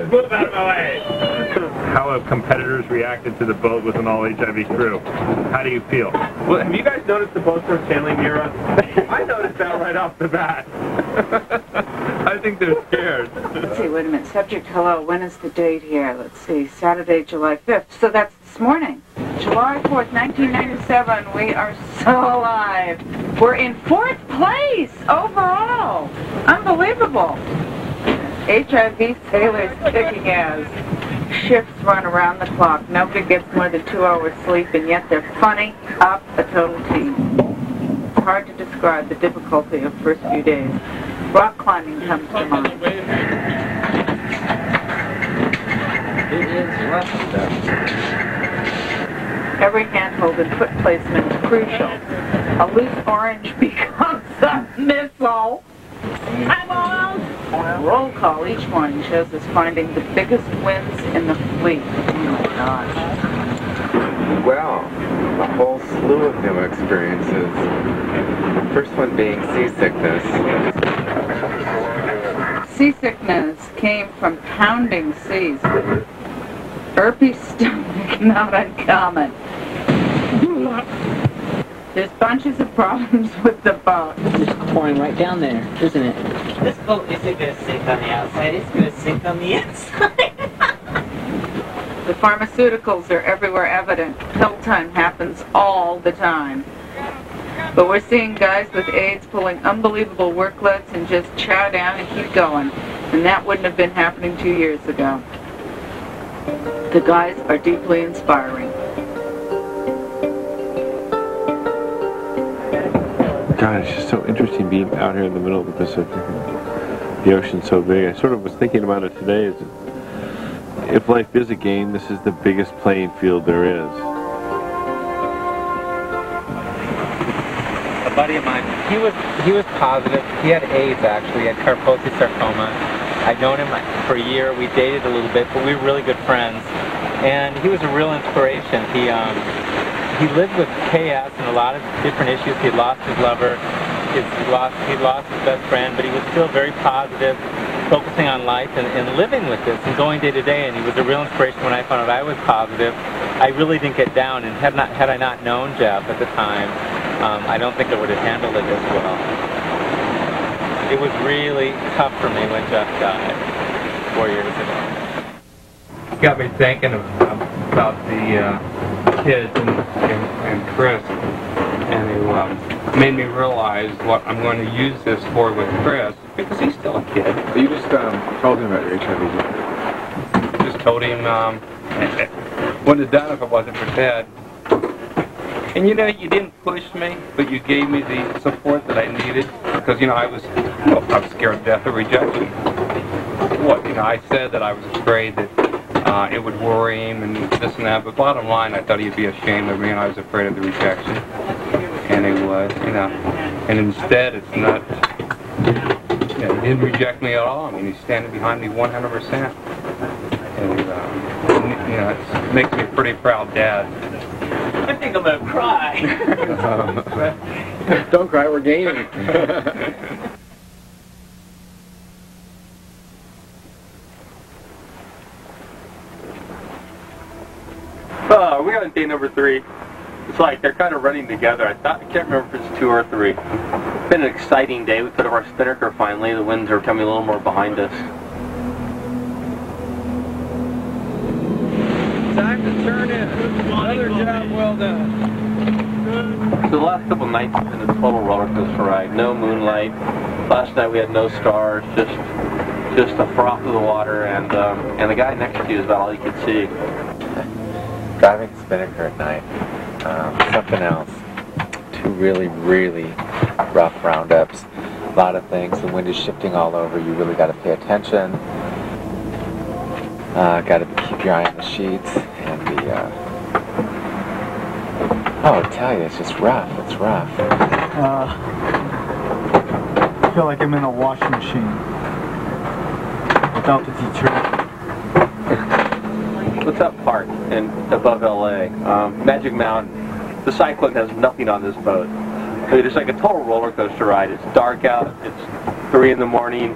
Speaker 6: Move out of my way.
Speaker 2: How have competitors reacted to the boat with an all HIV crew? How do you feel?
Speaker 22: Well, have you guys noticed the boats are sailing near us? I noticed that right off the bat. <laughs> I think
Speaker 14: think they're scared.
Speaker 11: Let's see, wait a minute. Subject, hello. When is the date here? Let's see. Saturday, July 5th. So that's this morning. July 4th, 1997. We are so alive. We're in fourth place overall. Unbelievable. HIV sailors kicking ass. Shifts run around the clock. Nobody gets more than two hours sleep, and yet they're funny up a total team. It's hard to describe the difficulty of first few days. Rock climbing comes to mind.
Speaker 7: It is rough stuff.
Speaker 11: Every handhold and foot placement is crucial. A loose orange <laughs> becomes a missile. Roll call each one shows us finding the biggest wins in the fleet. Oh my gosh.
Speaker 29: Well, a whole slew of new experiences. The First one being seasickness.
Speaker 11: Seasickness came from pounding seas. Herpes stomach, <laughs> not uncommon. There's bunches of problems <laughs> with the boat.
Speaker 13: It's pouring right down there, isn't it? This boat isn't going to sink on the outside, it's going to sink on the inside.
Speaker 11: The pharmaceuticals are everywhere evident. Pill time happens all the time. But we're seeing guys with AIDS pulling unbelievable workloads and just chow down and keep going. And that wouldn't have been happening two years ago. The guys are deeply inspiring.
Speaker 34: God, it's just so interesting being out here in the middle of the Pacific. The ocean's so big. I sort of was thinking about it today. Is if life is a game, this is the biggest playing field there is.
Speaker 7: A buddy of mine, he was he was positive. He had AIDS actually, he had Kaposi sarcoma. I'd known him for a year. We dated a little bit, but we were really good friends. And he was a real inspiration. He um, he lived with chaos and a lot of different issues. He lost his lover, he lost he lost his best friend, but he was still very positive, focusing on life and, and living with this and going day to day. And he was a real inspiration when I found out I was positive. I really didn't get down, and had not had I not known Jeff at the time, um, I don't think I would have handled it as well. It was really tough for me when Jeff died four years ago.
Speaker 14: got me thinking about the uh, kids and, and, and Chris, and it um, made me realize what I'm going to use this for with Chris, because he's still a kid.
Speaker 19: You just um, told him about your HIV.
Speaker 14: Just told him um, wouldn't have done if it wasn't for Ted. And you know, you didn't push me, but you gave me the support that I needed, because you know I was, well, I was scared to death of rejection. What you know, I said that I was afraid that uh, it would worry him and this and that. But bottom line, I thought he'd be ashamed of me, and I was afraid of the rejection. And he was, you know. And instead, it's not. You know, he didn't reject me at all. I mean, he's standing behind me 100%. And uh, you know, it makes me a pretty proud dad.
Speaker 13: I think I'm going to cry. <laughs>
Speaker 19: Don't cry, we're gaming. <laughs>
Speaker 22: Uh, we got on day number three. It's like they're kind of running together. I thought I can't remember if it's two or three. It's been an exciting day. We put up our spinnaker finally. The winds are coming a little more behind us.
Speaker 35: Time to turn in. Another job well done.
Speaker 22: So the last couple nights have been a total roller coaster ride. No moonlight. Last night we had no stars. Just just a froth of the water, and um, and the guy next to you is about all you could see.
Speaker 29: Driving Spinnaker at night, um, something else. Two really, really rough roundups. A lot of things. The wind is shifting all over. You really got to pay attention. Uh, got to keep your eye on the sheets and the. Uh, oh, I tell you, it's just rough. It's rough.
Speaker 28: Uh, I feel like I'm in a washing machine without the detergent.
Speaker 22: What's up Park and above LA? Um, Magic Mountain. The Cyclone has nothing on this boat. It's like a total roller coaster ride. It's dark out. It's three in the morning,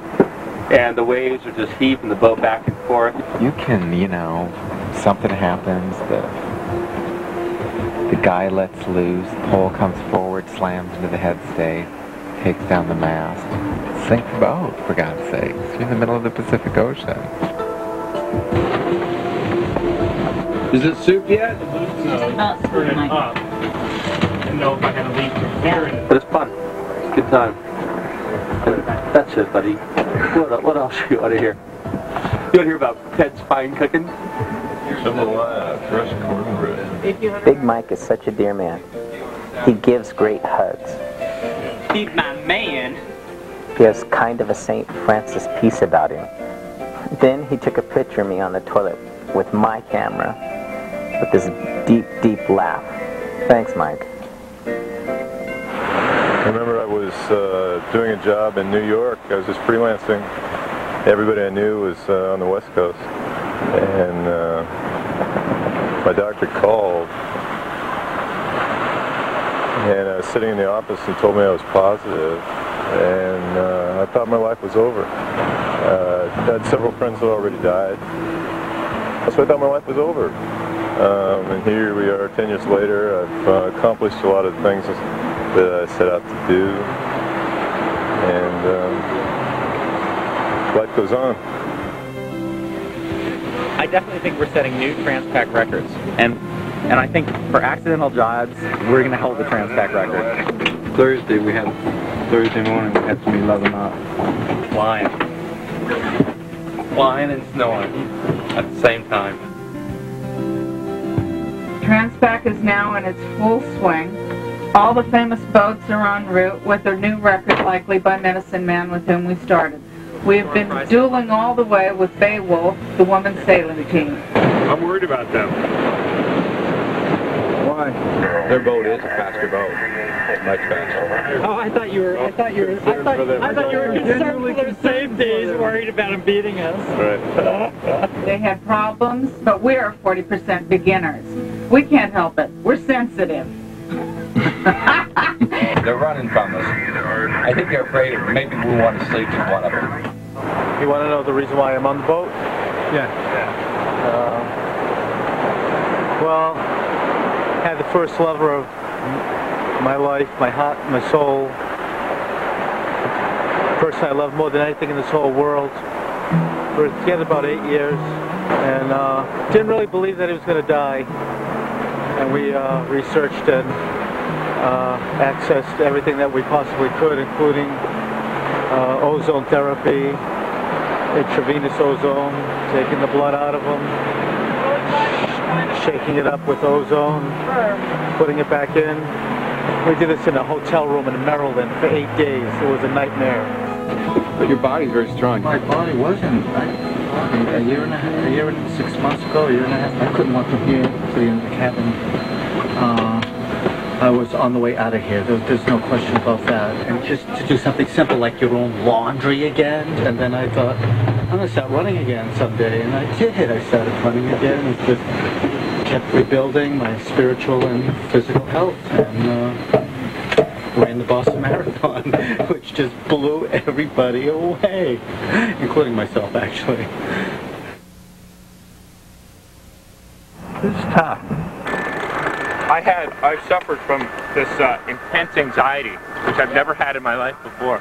Speaker 22: and the waves are just heaving the boat back and forth.
Speaker 29: You can, you know, something happens. The the guy lets loose. The pole comes forward, slams into the headstay, takes down the mast. Sink the boat, for God's sake. You're in the middle of the Pacific Ocean.
Speaker 33: Is it soup yet?
Speaker 36: No, it's oh, turning up. Didn't know if I had to leave from here and
Speaker 22: But it's fun. It's a good time. And that's it, buddy. What, what else you want to hear? You want to hear about Ted's fine cooking?
Speaker 34: Some alive, uh, fresh cornbread.
Speaker 13: Big Mike is such a dear man. He gives great hugs. He's my man. He has kind of a St. Francis peace about him. Then he took a picture of me on the toilet with my camera with this deep, deep laugh. Thanks, Mike.
Speaker 34: I remember I was uh, doing a job in New York. I was just freelancing. Everybody I knew was uh, on the West Coast. And uh, my doctor called. And I was sitting in the office and told me I was positive. And uh, I thought my life was over. Uh, I had several friends that already died. So I thought my life was over. Um, and here we are 10 years later. I've uh, accomplished a lot of things that I set out to do. And um, life goes on.
Speaker 20: I definitely think we're setting new Transpac records. And and I think for accidental jobs, we're going to hold the Transpac record.
Speaker 14: Thursday we had Thursday morning we had some 11 up.
Speaker 37: Flying. Flying and snowing at the same time.
Speaker 11: Transpac is now in its full swing. All the famous boats are en route with their new record likely by Medicine Man with whom we started. We have been dueling all the way with Beowulf, the women's sailing team.
Speaker 36: I'm worried about them.
Speaker 14: Why?
Speaker 33: Their boat is a faster boat. Much faster.
Speaker 38: Oh, I thought you were. I thought you were. I thought, I thought you were concerned for their safety. Worried about them beating us.
Speaker 34: Right.
Speaker 11: They had problems, but we're 40% beginners. We can't help it. We're sensitive. <laughs>
Speaker 37: They're running from us. I think they're afraid of maybe we want to sleep in one of them.
Speaker 28: You want to know the reason why I'm on the boat?
Speaker 14: Yeah.
Speaker 28: Uh, well, had the first lover of my life, my heart, my soul. Person I love more than anything in this whole world. We were together about eight years, and uh, didn't really believe that he was going to die. And we uh, researched and uh, accessed everything that we possibly could, including uh, ozone therapy, intravenous ozone, taking the blood out of them, shaking it up with ozone, putting it back in. We did this in a hotel room in Maryland for eight days. It was a nightmare.
Speaker 14: But your body's very strong.
Speaker 19: My body wasn't. A year and a half, a year and six months ago, a year and a half, I couldn't walk from here to the end of the cabin. I was on the way out of here. There, there's no question about that. And just to do something simple like your own laundry again, and then I thought, I'm gonna start running again someday, and I did. I started running again. It just kept rebuilding my spiritual and physical health, and uh, ran the Boston Marathon, <laughs> which just blew everybody away, including myself, actually.
Speaker 36: It's tough. I had, I've suffered from this uh, intense anxiety, which I've never had in my life before.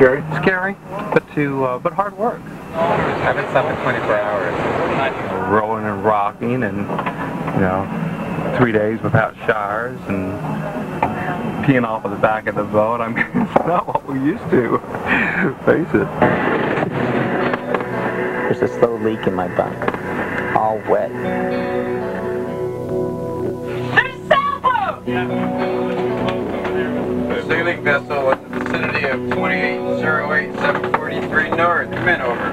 Speaker 14: Very Scary, but to uh, but hard work.
Speaker 29: I haven't slept in 24 hours.
Speaker 14: Rolling and rocking, and you know, three days without showers and peeing off of the back of the boat. I mean, <laughs> it's not what we used to. Face it.
Speaker 13: There's a slow leak in my bunk. All wet.
Speaker 39: Sailing vessel in the vicinity of 2808 743 North. Come in over.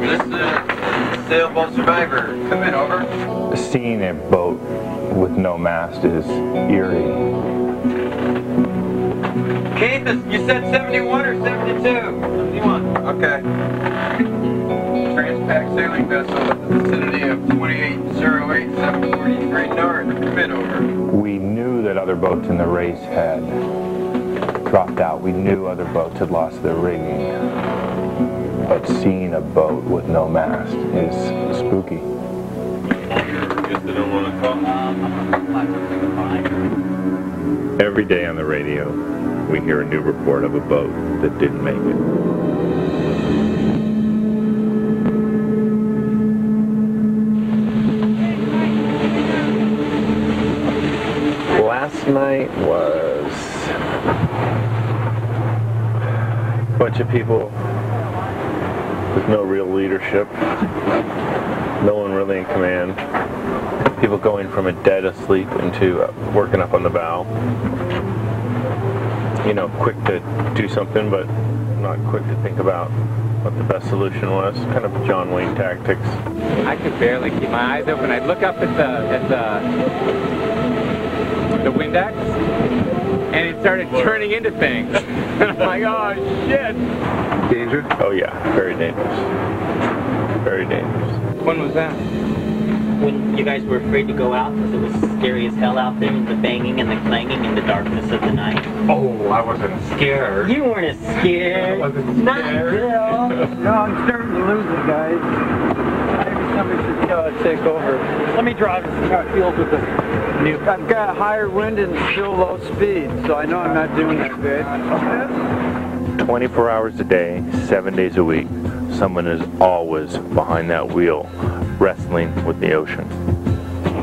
Speaker 39: This is sailboat survivor. Come in over.
Speaker 2: Seeing a boat with no mast is eerie.
Speaker 39: Keith, you said 71 or 72? 71. Okay. Transpac sailing vessel in the vicinity of 2808 743 North. Come over.
Speaker 2: We knew that other boats in the race had dropped out. We knew other boats had lost their rigging. But seeing a boat with no mast is spooky.
Speaker 39: Guess they don't want to talk.
Speaker 2: Every day on the radio, we hear a new report of a boat that didn't make it. Last night was a bunch of people with no real leadership, no one really in command, people going from a dead asleep into uh, working up on the bow. You know, quick to do something, but not quick to think about what the best solution was. Kind of John Wayne tactics.
Speaker 29: I could barely keep my eyes open. I'd look up at the at the the Windex, and it started turning into things. <laughs> and I'm like, oh shit!
Speaker 2: Danger? Oh yeah, very dangerous. Very dangerous.
Speaker 29: When was that?
Speaker 13: When you guys were afraid to go out because it was scary as hell out there, and the banging and the clanging in the darkness of the night.
Speaker 40: Oh, I wasn't scared.
Speaker 13: You weren't as scared.
Speaker 40: I wasn't
Speaker 13: Not
Speaker 40: scared.
Speaker 13: Bill. <laughs>
Speaker 28: No, I'm starting to lose it, guys. Maybe somebody should uh, take over. Let me drive and see how it feels with the new. I've got higher wind and still low speed, so I know I'm not doing that good.
Speaker 2: 24 hours a day, seven days a week, someone is always behind that wheel, wrestling with the ocean.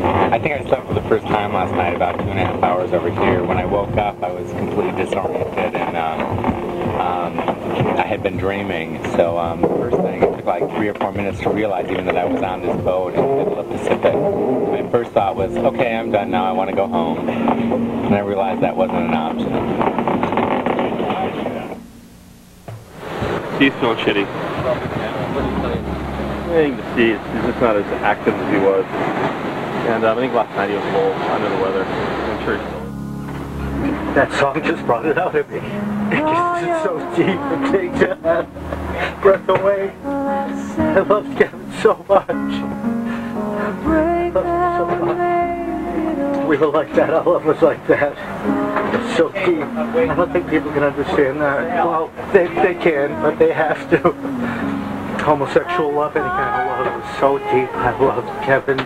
Speaker 29: I think I slept for the first time last night, about two and a half hours over here. When I woke up, I was completely disoriented, and um, um, I had been dreaming. So um, the first thing, it took like three or four minutes to realize even that I was on this boat in the middle of the Pacific. My first thought was, okay, I'm done now. I want to go home. And I realized that wasn't an option.
Speaker 24: He's feeling shitty. I think the sea is he's just not as active as he was. And um, I think last night he was a little under the weather. I'm sure he's still.
Speaker 28: That song just brought it out of me. It just is so deep. It takes your breath away. I love Kevin so much. I love him so much. We were like that. Our love was like that. It's so deep. I don't think people can understand that. Well, they, they can, but they have to. Homosexual love, any kind of love, is so deep. I loved Kevin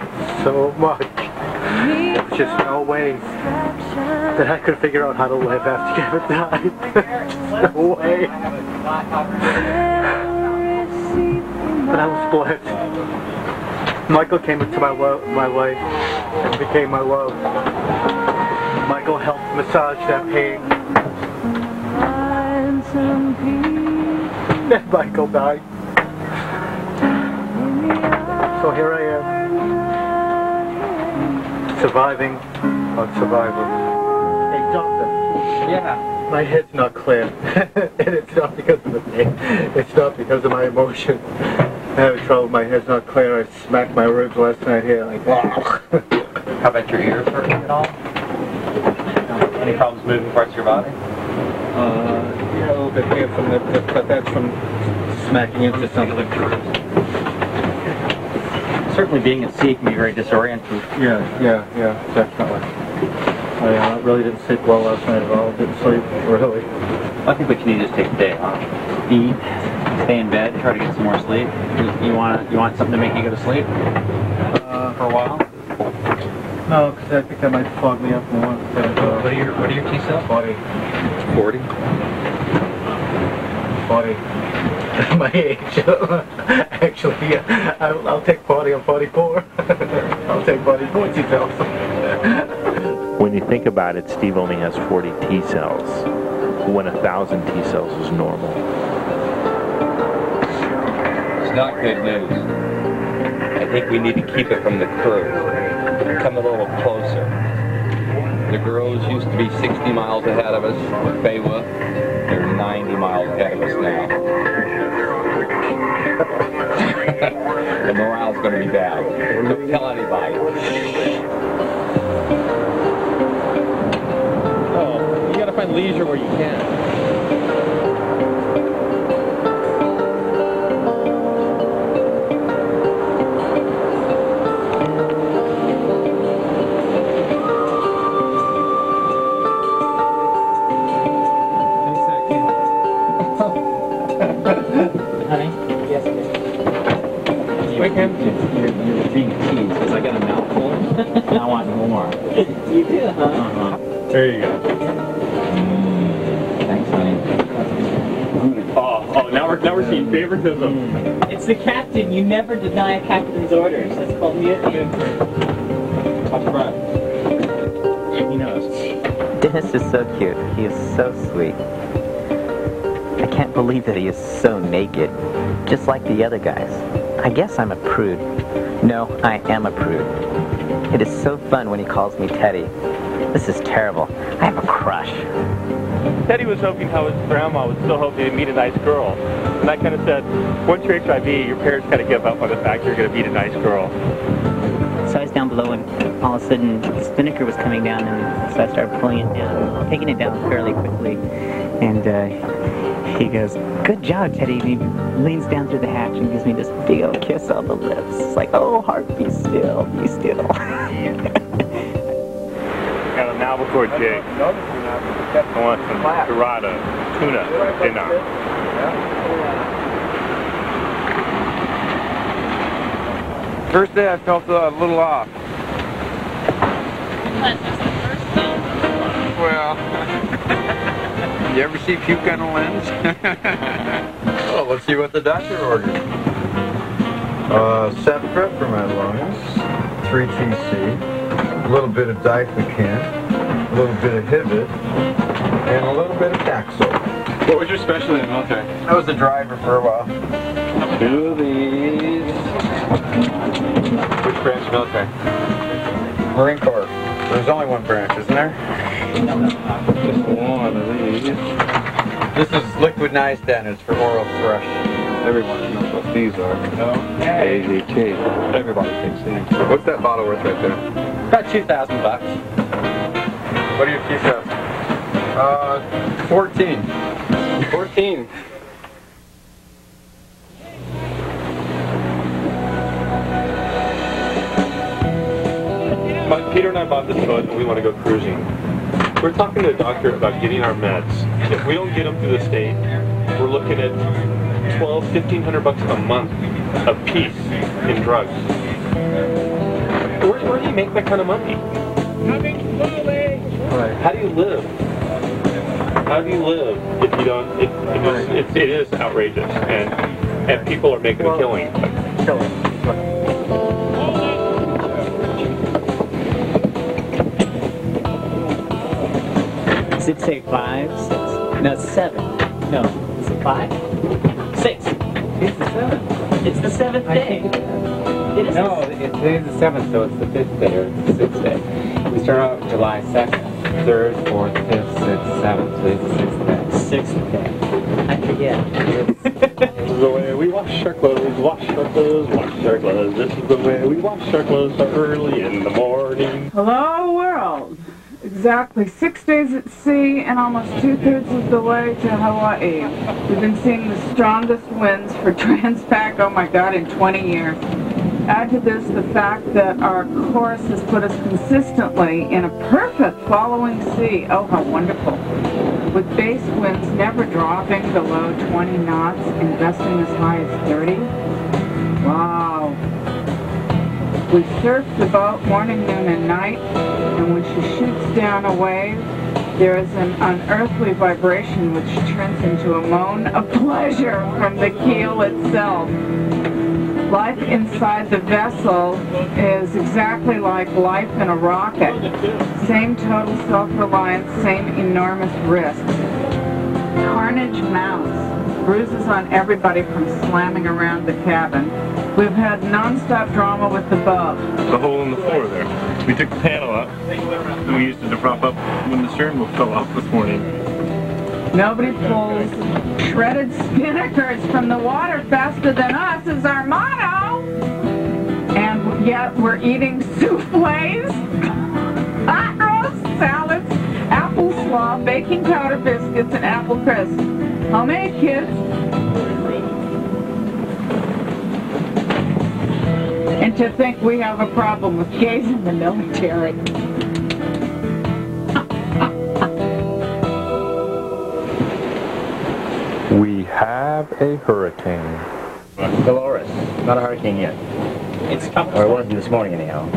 Speaker 28: so much. There was just no way that I could figure out how to live after Kevin died. <laughs> no way. But I was blessed. Michael came into my lo- my life and became my love. Michael helped massage that pain. Then Michael died. So here I am. Surviving on Survivor. Doctor.
Speaker 29: Yeah.
Speaker 28: My head's not clear. <laughs> and it's not because of the pain. It's not because of my emotion. I have trouble. My head's not clear. I smacked my ribs last night here. Like, wow.
Speaker 20: How about your ears hurting at all? Any problems moving parts of your body?
Speaker 28: Uh, yeah, a little bit here from the, but that's from smacking into something.
Speaker 20: Certainly being at sea can be very disorienting.
Speaker 28: Yeah, yeah, yeah, definitely. I uh, really didn't sleep well last night at all. Didn't sleep, really.
Speaker 20: I think what you need is take the day off. Eat, stay in bed, try to get some more sleep. You, you want you want something to make you go to sleep
Speaker 28: Uh,
Speaker 20: for a while.
Speaker 28: no, because I think that might fog me up more. But, uh,
Speaker 20: What are your What are your T cells?
Speaker 28: 40.
Speaker 20: 40.
Speaker 28: 40. <laughs> my age. <laughs> Actually, yeah. I'll, I'll take 40. I'm 44. <laughs> I'll take 44 details.
Speaker 2: When you think about it, Steve only has 40 T cells, when a thousand T cells is normal.
Speaker 14: It's not good news. I think we need to keep it from the crew. Come a little closer. The girls used to be 60 miles ahead of us with. They're 90 miles ahead of us now. <laughs> the morale's going to be bad. Don't tell anybody.
Speaker 24: Leisure where you can.
Speaker 20: Honey? Yes, Wait, Cam. You're, you're being teased because I got a mouthful and <laughs> I want more.
Speaker 13: You do, huh?
Speaker 20: Uh-huh.
Speaker 41: There you go. Oh, oh, now we're now we're seeing favoritism.
Speaker 13: It's the captain. You never deny a captain's orders. That's called mutiny.
Speaker 41: Watch your breath.
Speaker 13: He knows.
Speaker 42: Dennis is so cute. He is so sweet. I can't believe that he is so naked, just like the other guys. I guess I'm a prude. No, I am a prude. It is so fun when he calls me Teddy. This is terrible. I have a crush.
Speaker 24: Teddy was hoping how his grandma was still hoping to meet a nice girl. And I kind of said, once you're HIV, your parents kind of give up on the fact you're going to meet a nice girl.
Speaker 13: So I was down below, and all of a sudden, Spinnaker was coming down, and so I started pulling it down, taking it down fairly quickly. And uh, he goes, "Good job, Teddy." And he leans down through the hatch and gives me this big old kiss on the lips. It's like, "Oh, heart, be still, be still." <laughs>
Speaker 2: Got a now before Jake. I want some dorada, tuna, dinner.
Speaker 43: First day I felt a little off. Well, <laughs> you ever see puke on a lens? well, <laughs> let's see what the doctor ordered.
Speaker 14: Uh, Septra for my lungs, 3TC, a little bit of diflucan, a little bit of Hivid, and a little bit of Taxol.
Speaker 24: What was your specialty in the military?
Speaker 14: I was a driver for a while.
Speaker 24: Two of these. Which branch of military?
Speaker 14: Marine Corps. There's only one branch, isn't there?
Speaker 24: Just one of these.
Speaker 14: This is liquid. It's for oral thrush.
Speaker 24: Everyone knows what these are. No. AZT. Everybody takes these.
Speaker 14: What's that bottle worth right there?
Speaker 20: About 2,000 bucks.
Speaker 14: What do you keep up? Uh, 14.
Speaker 24: 14. My, Peter and I bought this boat and we want to go cruising. We're talking to the doctor about getting our meds. If we don't get them through the state, we're looking at 12, 1500 bucks a month a piece in drugs. Where, where do you make that kind of money? How do you live? How do you live if you don't? It, it, is, it, it is outrageous, and and people are making a killing.
Speaker 13: Does it say? No, seven. No, is it five? Six. It's the seventh. It's the seventh day. It is
Speaker 29: No, it, today's the seventh, so it's the fifth day or the sixth day. We start out July second, third, fourth, fifth, sixth, seventh. Today's the sixth day.
Speaker 13: Sixth day. I forget.
Speaker 24: This is the way we wash our clothes, wash our clothes, wash our clothes. This is the way we wash our clothes early in the morning.
Speaker 11: Hello, world. Exactly six days at sea and almost two-thirds of the way to Hawaii. We've been seeing the strongest winds for <laughs> Transpac, oh my god, in 20 years. Add to this the fact that our course has put us consistently in a perfect following sea. Oh, how wonderful. With base winds never dropping below 20 knots and gusting as high as 30. Wow. We surf the boat morning, noon, and night, and when she shoots down a wave, there is an unearthly vibration which turns into a moan of pleasure from the keel itself. Life inside the vessel is exactly like life in a rocket. Same total self-reliance, same enormous risks. Carnage mounts. Bruises on everybody from slamming around the cabin. We've had non-stop drama with the boat.
Speaker 2: The hole in the floor there. We took the panel up, and we used it to prop up when the steering wheel fell off this morning.
Speaker 11: Nobody pulls shredded spinnakers from the water faster than us is our motto. And yet we're eating souffles, hot roast salads, apple slaw, baking powder biscuits, and apple crisp. Homemade kids. And to think we have a problem with gays in the military.
Speaker 44: Have a hurricane.
Speaker 4: Dolores. Not a hurricane yet.
Speaker 13: It's coming.
Speaker 4: Or it wasn't this morning anyhow.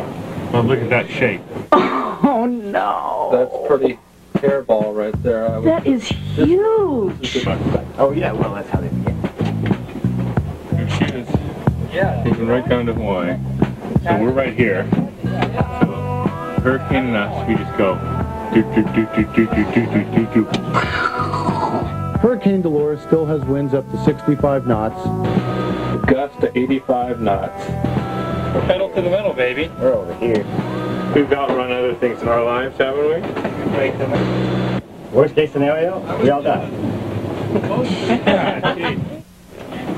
Speaker 2: Well, look at that shape. <laughs>
Speaker 11: Oh no.
Speaker 14: That's pretty hairball right there. I was-
Speaker 11: That is huge.
Speaker 2: Oh yeah, well that's how they begin.
Speaker 45: Here she is. Yeah. Moving right down to Hawaii. So we're right here. So hurricane and us, we just go. Do do do do do do do do do do.
Speaker 28: Hurricane Dolores still has winds up to 65 knots.
Speaker 46: Gust to 85 knots.
Speaker 45: Pedal to the metal, baby.
Speaker 2: We're over here.
Speaker 45: We've outrun other things in our lives, haven't we?
Speaker 47: Worst case scenario, we all die.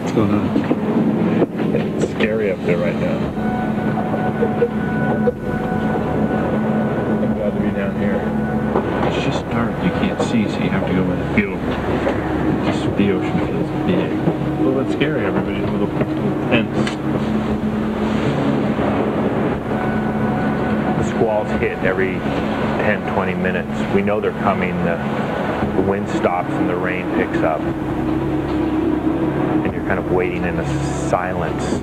Speaker 46: What's going on?
Speaker 24: It's scary up there right now. I'm glad to be down here.
Speaker 45: It's just dark. You so you have to go where the feel. Just the ocean feels big. A little bit scary. Everybody's a little, little tense.
Speaker 24: The squalls hit every 10, 20 minutes. We know they're coming. The, the wind stops and the rain picks up. And you're kind of waiting in a silence.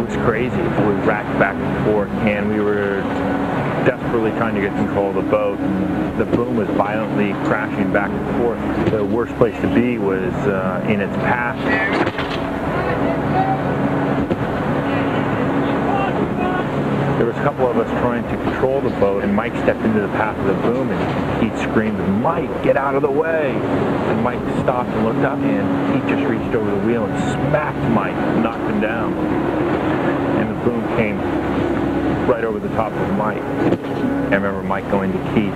Speaker 24: It was crazy. We racked back and forth, and we were desperately trying to get control of the boat. The boom was violently crashing back and forth. The worst place to be was uh, in its path. There was a couple of us trying to control the boat, and Mike stepped into the path of the boom, and he screamed, "Mike, get out of the way!" And Mike stopped and looked up, and he just reached over the wheel and smacked Mike, knocked him down. Boom came right over the top of Mike. I remember Mike going to Keith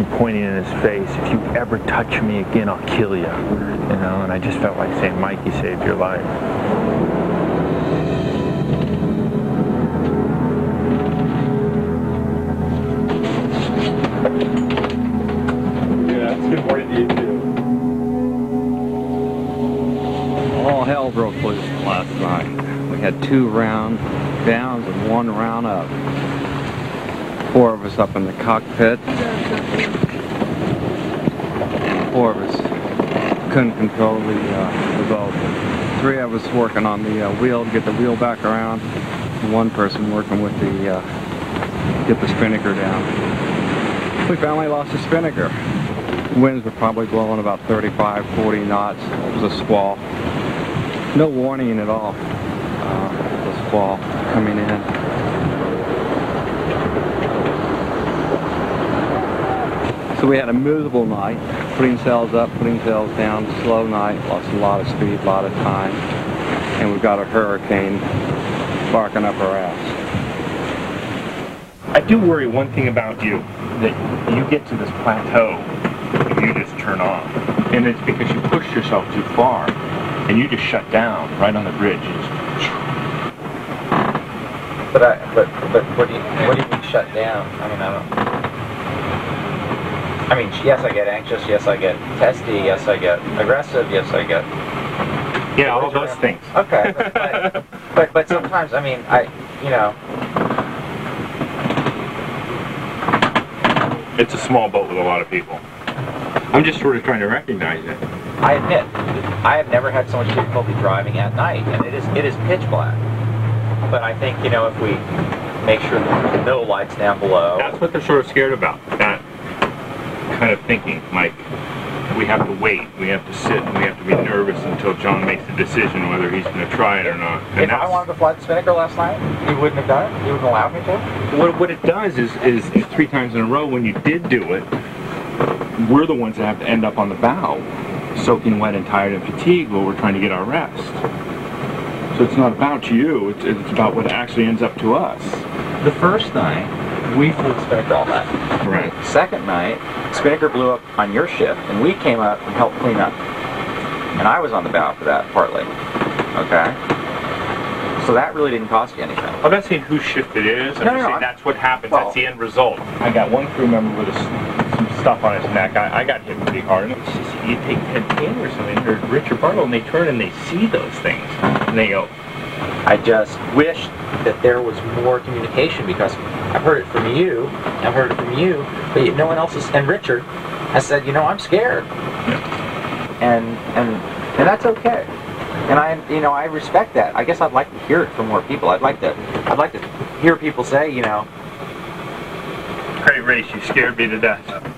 Speaker 24: and pointing in his face, if you ever touch me again, I'll kill you. You know, and I just felt like saying, Mike, you saved your life.
Speaker 14: Had two round downs and one round up. Four of us up in the cockpit. Four of us couldn't control the, uh, the boat. Three of us working on the uh, wheel to get the wheel back around. One person working with the uh, get the spinnaker down. We finally lost the spinnaker. Winds were probably blowing about 35, 40 knots. It was a squall. No warning at all. Squall coming in. So we had a miserable night, putting sails up, putting sails down, slow night, lost a lot of speed, a lot of time, and we've got a hurricane barking up our ass.
Speaker 2: I do worry one thing about you, that you get to this plateau and you just turn off. And it's because you pushed yourself too far and you just shut down right on the bridge.
Speaker 22: But I, but, but what do you, what do you mean shut down? I mean, I don't. I mean, yes, I get anxious. Yes, I get testy. Yes, I get aggressive. Yes, I get.
Speaker 2: yeah, all those things.
Speaker 22: Okay, but, but, but but sometimes, I mean, I, you know,
Speaker 2: It's a small boat with a lot of people. I'm just sort of trying to recognize it.
Speaker 22: I admit, I have never had so much difficulty driving at night, and it is it is pitch black. But I think you know if we make sure that no lights down below.
Speaker 2: That's what they're sort of scared about. That kind of thinking, Mike. We have to wait. We have to sit and we have to be nervous until John makes the decision whether he's going to try it or not. And
Speaker 22: If I wanted to fly the spinnaker last night, you wouldn't have done it. You wouldn't allow me to.
Speaker 2: What, what it does is, is, is three times in a row when you did do it, we're the ones that have to end up on the bow, soaking wet and tired and fatigued while we're trying to get our rest. So it's not about you, it's, it's about what actually ends up to us.
Speaker 22: The first night, we flew the spinnaker all night.
Speaker 2: Right.
Speaker 22: Second night, spinnaker blew up on your ship, and we came up and helped clean up. And I was on the bow for that partly. Okay. So that really didn't cost you anything.
Speaker 2: I'm not saying whose shift it is. I'm
Speaker 22: No, no,
Speaker 2: just
Speaker 22: no,
Speaker 2: saying
Speaker 22: I'm-
Speaker 2: that's what happens.
Speaker 22: Well-
Speaker 2: that's the end result. I got one crew member with a s some stuff on his neck. I, I got hit pretty hard. It's just, you take Ted Taylor or something, or Richard Barlow, and they turn and they see those things. And they go,
Speaker 22: I just wish that there was more communication because I've heard it from you, I've heard it from you, but no one else is, and Richard has said, you know, I'm scared.
Speaker 20: and and and that's okay. And I, you know, I respect that. I guess I'd like to hear it from more people. I'd like to, I'd like to hear people say, you know,
Speaker 2: Great race, you scared me to death.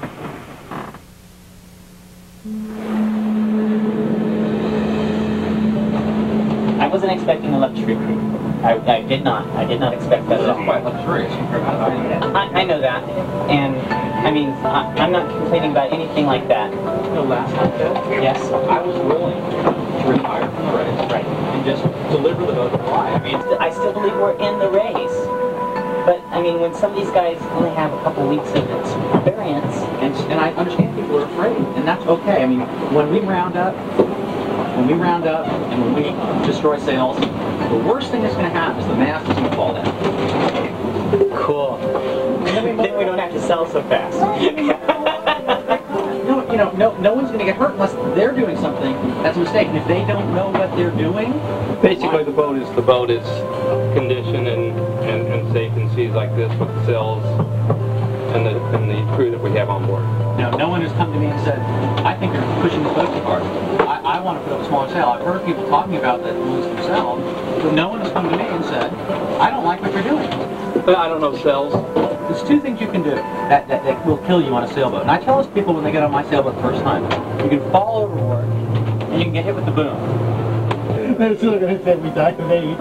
Speaker 13: Wasn't expecting a luxury crew. I, I did not. I did not expect that at all.
Speaker 22: quite luxurious.
Speaker 13: I, I know that, and I mean, I, I'm not complaining about anything like that.
Speaker 20: the last time, Ted,
Speaker 13: Yes.
Speaker 20: I was willing to retire from the race
Speaker 13: Right.
Speaker 20: and just deliver the vote to Hawaii. I mean,
Speaker 13: I still believe we're in the race. But I mean, when some of these guys only have a couple weeks of experience,
Speaker 20: and, and I understand people are afraid, and that's okay. I mean, when we round up, when we round up, and when we destroy sails, the worst thing that's going to happen is the mask is going to fall down.
Speaker 13: cool. Then we don't have to sell so fast.
Speaker 20: No, you know, no, no one's going to get hurt unless they're doing something that's a mistake. And if they don't know what they're doing,
Speaker 14: Basically, the boat is the boat is conditioned and, and, and safe in seas like this with the sails and the crew that we have on board.
Speaker 20: you no one has come to me and said, I think you're pushing the boat too hard. I, I want to put up a smaller sail. I've heard people talking about that amongst themselves, but no one has come to me and said, I don't like what you're doing.
Speaker 14: But I don't know sails.
Speaker 20: There's two things you can do that, that, that will kill you on a sailboat. And I tell those people when they get on my sailboat the first time, you can fall overboard and you can get hit with the boom.
Speaker 28: They're still going to say we died of AIDS.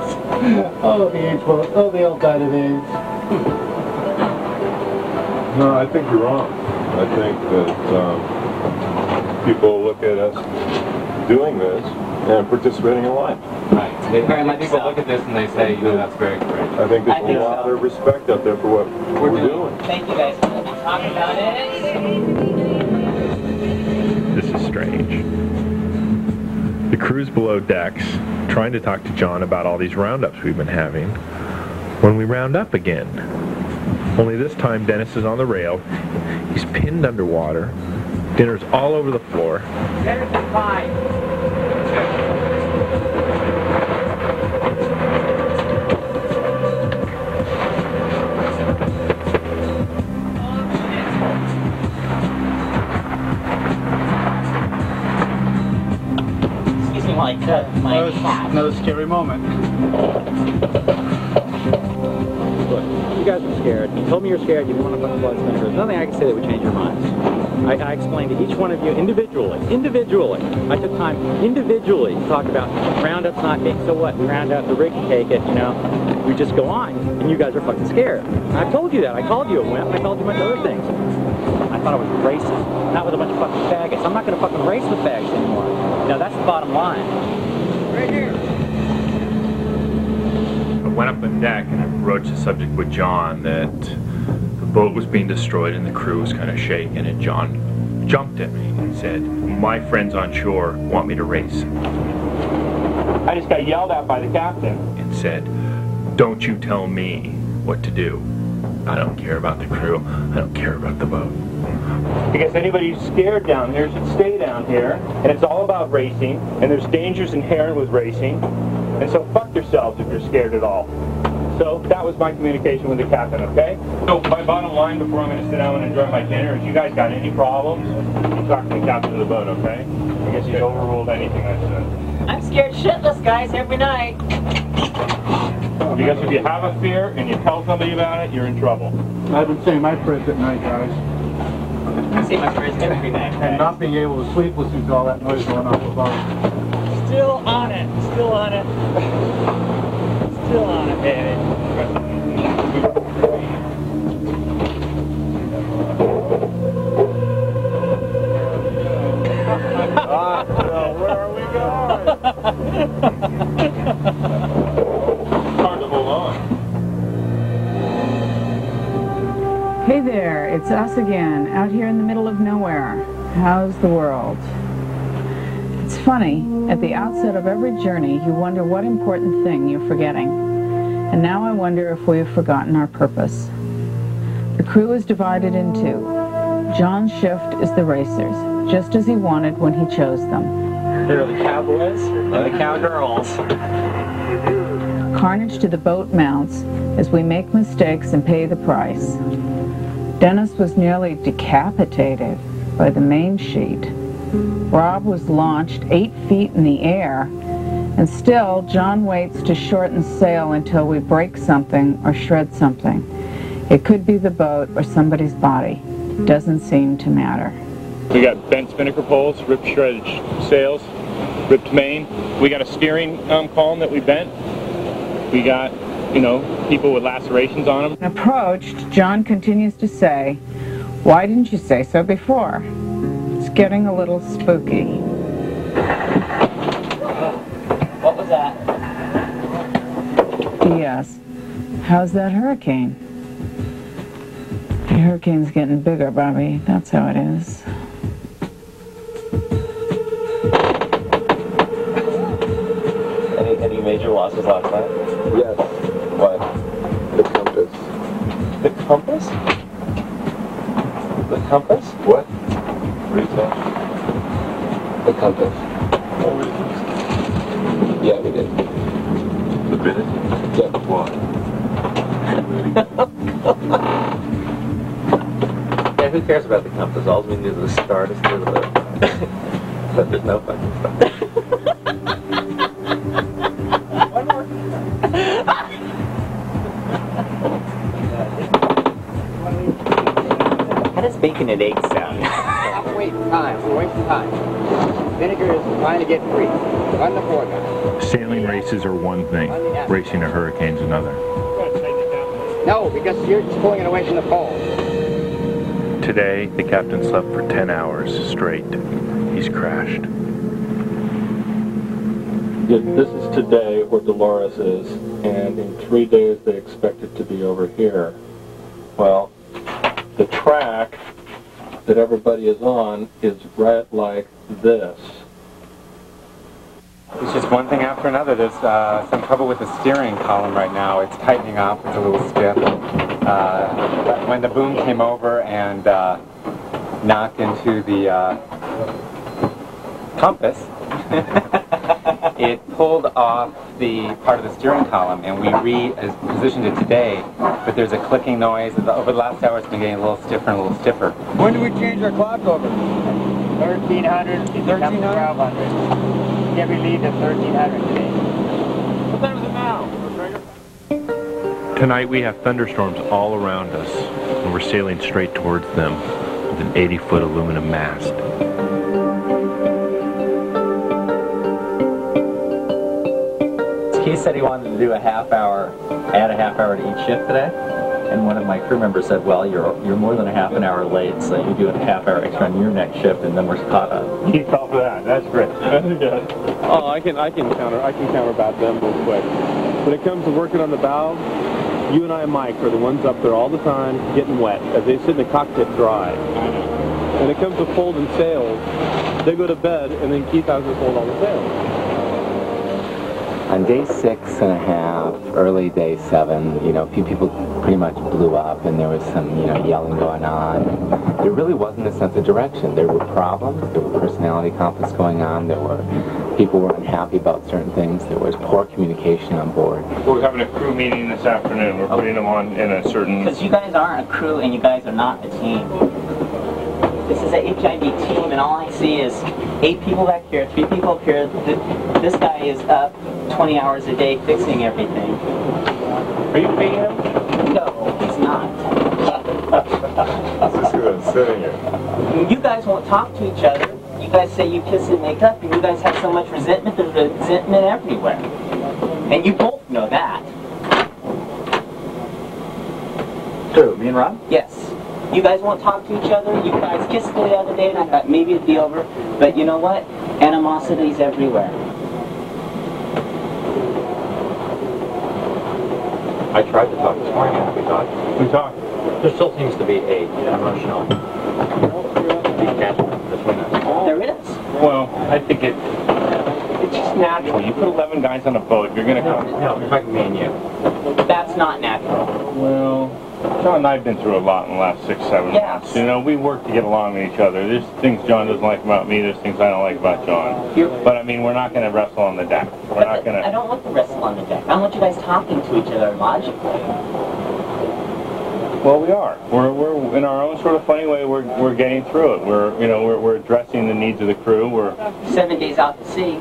Speaker 28: Oh, the AIDS boat. Oh, they all died of AIDS.
Speaker 34: No, I think you're wrong. I think that um, people look at us doing this and participating in life.
Speaker 22: Right. They, very much people look at this and they say, you know, that's very great.
Speaker 34: I think there's
Speaker 13: I think
Speaker 34: a lot
Speaker 13: so.
Speaker 34: of respect out there for what we're, doing.
Speaker 13: Thank you guys for letting me talk about it.
Speaker 48: This is strange. The crew's below decks, trying to talk to John about all these roundups we've been having. When we round up again, only this time Dennis is on the rail. He's pinned underwater. Dinner's all over the floor.
Speaker 13: Better than five. Excuse me while I cut my
Speaker 28: That
Speaker 13: hat.
Speaker 28: another scary moment.
Speaker 20: You guys were scared. You told me you're scared. You didn't want to blood spinner. There's nothing I can say that would change your minds. I, I explained to each one of you individually, individually. I took time individually to talk about Roundup's not big, so what? We round up, the rig take it, you know. We just go on, and you guys are fucking scared. And I've told you that. I called you a wimp. I called you a bunch of other things. I thought I was racist, not with a bunch of fucking faggots. I'm not going to fucking race with faggots anymore. No, that's the bottom line. Right here.
Speaker 2: I went up on deck and I broached the subject with John that the boat was being destroyed and the crew was kind of shaken and John jumped at me and said, my friends on shore want me to race. I just got yelled at by the captain. And said, don't you tell me what to do. I don't care about the crew. I don't care about the boat. Because anybody who's scared down here should stay down here. And it's all about racing. And there's dangers inherent with racing. And so fuck yourselves if you're scared at all. So that was my communication with the captain, okay? So my bottom line before I'm going to sit down and enjoy my dinner is you guys got any problems, you talk to the captain of the boat, okay? I guess he's overruled anything I said.
Speaker 13: I'm scared shitless, guys, every night.
Speaker 2: Because if you have a fear and you tell somebody about it, you're in trouble.
Speaker 28: I've been saying my prayers at night, guys.
Speaker 13: I say my prayers every night.
Speaker 28: And not being able to sleep listening to all that noise going off above.
Speaker 13: Still on it. Still on it. Still on it, baby.
Speaker 11: Hey there, it's us again, out here in the middle of nowhere. How's the world? Funny, at the outset of every journey, you wonder what important thing you're forgetting. And now I wonder if we have forgotten our purpose. The crew is divided in two. John's shift is the racers, just as he wanted when he chose them.
Speaker 20: There are the cowboys and the cowgirls.
Speaker 11: Carnage to the boat mounts as we make mistakes and pay the price. Dennis was nearly decapitated by the main sheet. Rob was launched eight feet in the air, and still John waits to shorten sail until we break something or shred something. It could be the boat or somebody's body. Doesn't seem to matter.
Speaker 2: We got bent spinnaker poles, ripped shredded sails, ripped main. We got a steering um, column that we bent. We got, you know, people with lacerations on them.
Speaker 11: Approached, John continues to say, Why didn't you say so before? It's getting a little spooky.
Speaker 13: What was that?
Speaker 11: Yes. How's that hurricane? The hurricane's getting bigger, Bobby. That's how it is.
Speaker 22: Any, any major losses last night?
Speaker 34: Yes.
Speaker 22: What?
Speaker 34: The compass.
Speaker 22: The compass? The compass?
Speaker 34: What? What are you saying?
Speaker 22: The compass. Yeah, we did.
Speaker 34: The minute?
Speaker 22: Yeah.
Speaker 34: Why?
Speaker 22: Yeah, who cares about the compass? All we need is the star to steer the boat. but there's no fucking star.
Speaker 13: How does bacon and eggs sound?
Speaker 16: I'm wasting time. We're time. Vinegar is trying to get free. Run the board now.
Speaker 49: Sailing races are one thing, racing a hurricane's another.
Speaker 16: No, because you're pulling it away from the pole.
Speaker 49: Today, the captain slept for 10 hours straight. He's crashed.
Speaker 50: This is today where Dolores is, and in three days they expect it to be over here. Well, the track that everybody is on is right like this.
Speaker 7: It's just one thing after another. There's uh, some trouble with the steering column right now. It's tightening up. It's a little stiff. Uh, when the boom came over and uh, knocked into the uh, compass, <laughs> it pulled off the part of the steering column, and we repositioned it today. But there's a clicking noise. Over the last hour, it's been getting a little stiffer and a little stiffer.
Speaker 16: When do we change our clock over? 1300, 1300? 1200. Get relieved at 1300 today. What time is it now?
Speaker 49: Tonight we have thunderstorms all around us, and we're sailing straight towards them with an 80-foot aluminum mast.
Speaker 22: Keith said he wanted to do a half hour, add a half hour to each shift today. And one of my crew members said, well, you're you're more than a half an hour late, so you do a half hour extra on your next shift, and then we're caught up.
Speaker 2: Keep off of that. That's great. <laughs>
Speaker 24: Oh, I can I can counter I can counterbat them real quick. When it comes to working on the bow, you and I and Mike are the ones up there all the time getting wet as they sit in the cockpit dry. When it comes to folding sails, they go to bed and then Keith has to fold all the sails.
Speaker 22: On day six and a half, early day seven, you know, a few people pretty much blew up and there was some, you know, yelling going on. There really wasn't a sense of direction. There were problems, there were personality conflicts going on, there were people were unhappy about certain things, there was poor communication on board.
Speaker 2: We're having a crew meeting this afternoon. We're putting them on in a certain...
Speaker 13: Because you guys aren't a crew and you guys are not a team. This is a HIV team and all I see is eight people back here, three people up here. Th- This guy is up 20 hours a day fixing everything.
Speaker 2: Are you paying him?
Speaker 13: No, he's not.
Speaker 34: This is who I'm sitting here.
Speaker 13: You guys won't talk to each other. You guys say you kiss and make up, and you guys have so much resentment. There's resentment everywhere. And you both know that.
Speaker 22: Who, me and Rob?
Speaker 13: Yes. You guys won't talk to each other. You guys kissed the other day, and I thought maybe it'd be over. But you know what? Animosity's everywhere.
Speaker 22: I tried to talk this morning, we talked.
Speaker 2: We talked.
Speaker 22: There still seems to be a emotional detachment between us.
Speaker 13: There is.
Speaker 2: Well, I think it... It's just natural. You put 11 guys on a boat, you're going to come...
Speaker 22: No, we're talking me and you.
Speaker 13: That's not natural.
Speaker 2: Well, John and I have been through a lot in the last six, seven
Speaker 13: Yes.
Speaker 2: months. You know, we work to get along with each other. There's things John doesn't like about me. There's things I don't like about John. But I mean, we're not going to wrestle on the deck. We're not going to.
Speaker 13: I don't want to wrestle on the deck. I want you guys talking to each other logically.
Speaker 2: Well, we are. We're, we're in our own sort of funny way. We're, we're getting through it. We're you know we're, we're addressing the needs of the crew. We're
Speaker 13: Seven days out to sea.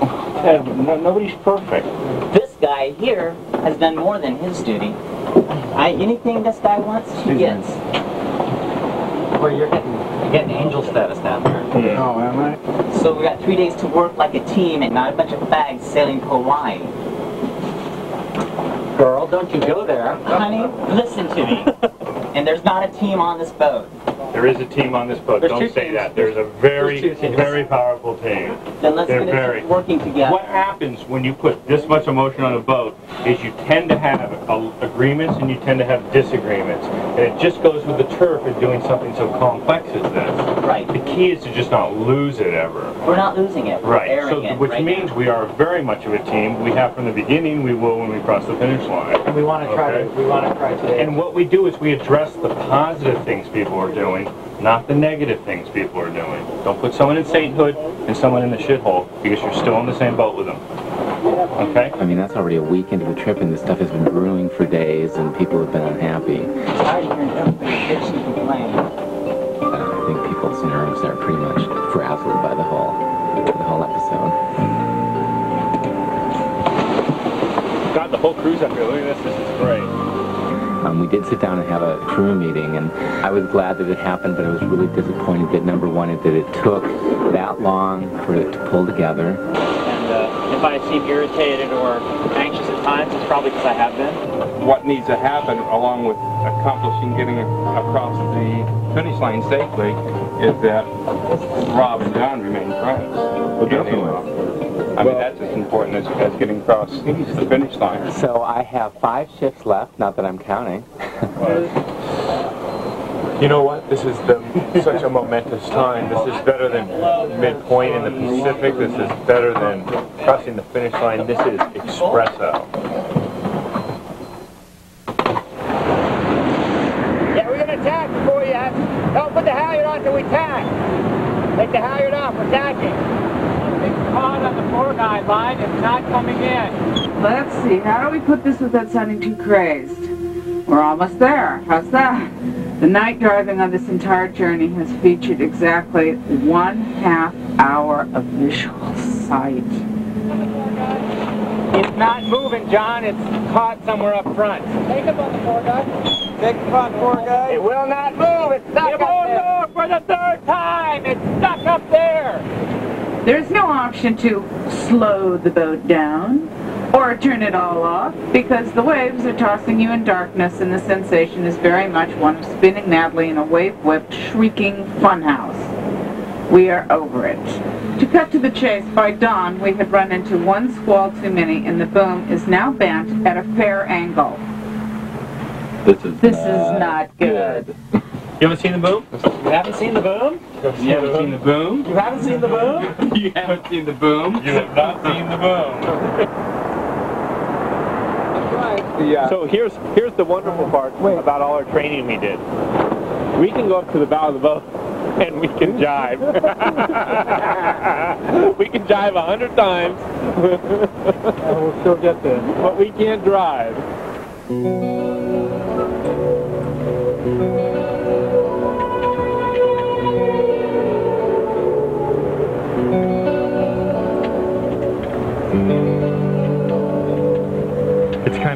Speaker 13: <laughs>
Speaker 2: Ted, no, nobody's perfect.
Speaker 13: This guy here has done more than his duty. I, anything this guy wants, he gets. Well, you're getting, you're getting angel status down there.
Speaker 2: Oh, am I?
Speaker 13: So we got three days to work like a team and not a bunch of fags sailing to Hawaii. Girl, don't you go there. Honey, listen to me. <laughs> and there's not a team on this boat.
Speaker 2: There is a team on this boat.
Speaker 13: There's
Speaker 2: Don't say
Speaker 13: teams.
Speaker 2: that. There's a very,
Speaker 13: There's
Speaker 2: very powerful team.
Speaker 13: Then let's
Speaker 2: They're
Speaker 13: get
Speaker 2: very.
Speaker 13: working together.
Speaker 2: What happens when you put this much emotion on a boat is you tend to have agreements and you tend to have disagreements. And it just goes with the turf of doing something so complex as this.
Speaker 13: Right.
Speaker 2: The key is to just not lose it ever.
Speaker 13: We're not losing it. We're
Speaker 2: Right. So,
Speaker 13: it
Speaker 2: which
Speaker 13: right
Speaker 2: means we are very much of a team. We have from the beginning. We will when we cross the finish line.
Speaker 20: And we want to try
Speaker 2: Okay.
Speaker 20: to, we want to try today.
Speaker 2: And what we do is we address the positive things people are doing, not the negative things people are doing. Don't put someone in sainthood and someone in the shithole because you're still in the same boat with them. Okay?
Speaker 29: I mean, that's already a week into the trip, and this stuff has been brewing for days, and people have been unhappy.
Speaker 13: Tired of hearing everybody bitch and complain.
Speaker 29: Uh, I think people's nerves are pretty much frazzled by the whole, the whole episode.
Speaker 2: God, the whole crew's up here. Look at this. This is great.
Speaker 29: Um, we did sit down and have a crew meeting, and I was glad that it happened, but I was really disappointed that number one, that it took that long for it to pull together.
Speaker 20: And uh, if I seem irritated or anxious at times, it's probably because I have been.
Speaker 14: What needs to happen, along with accomplishing getting across the finish line safely, is that Rob and John remain friends. Well,
Speaker 34: definitely.
Speaker 14: I mean, that's as important as, as getting across the finish line.
Speaker 29: So I have five shifts left, not that I'm counting.
Speaker 51: You know what? This is the, such a momentous time. This is better than midpoint in the Pacific. This is better than crossing the finish line. This is espresso.
Speaker 16: Yeah, we're gonna attack before you have. Don't put the halyard on till we tack. Take the halyard off, we're tacking.
Speaker 20: It's caught on the four-guide line. It's not coming in.
Speaker 11: Let's see, how do we put this without sounding too crazed? We're almost there. How's that? The night driving on this entire journey has featured exactly one half hour of visual sight.
Speaker 16: It's not moving, John. It's caught somewhere up front. Take him on the four-guide. Take him on the four-guide. It will not move. It's stuck
Speaker 20: It
Speaker 16: up
Speaker 20: won't move for the third time. It's stuck up there.
Speaker 11: There's no option to slow the boat down or turn it all off because the waves are tossing you in darkness and the sensation is very much one of spinning madly in a wave-whipped, shrieking funhouse. We are over it. To cut to the chase, by dawn we had run into one squall too many and the boom is now bent at a fair angle.
Speaker 29: This is
Speaker 11: This is not good. <laughs>
Speaker 2: You haven't seen the boom?
Speaker 20: You haven't seen the boom?
Speaker 2: You haven't seen the boom?
Speaker 20: You haven't seen the boom? <laughs>
Speaker 2: You haven't seen the boom? You have not seen the boom. So here's here's the wonderful part about all our training we did. We can go up to the bow of the boat and we can jibe. <laughs> we can jibe a hundred times. <laughs> and we'll still get there. But we can't drive.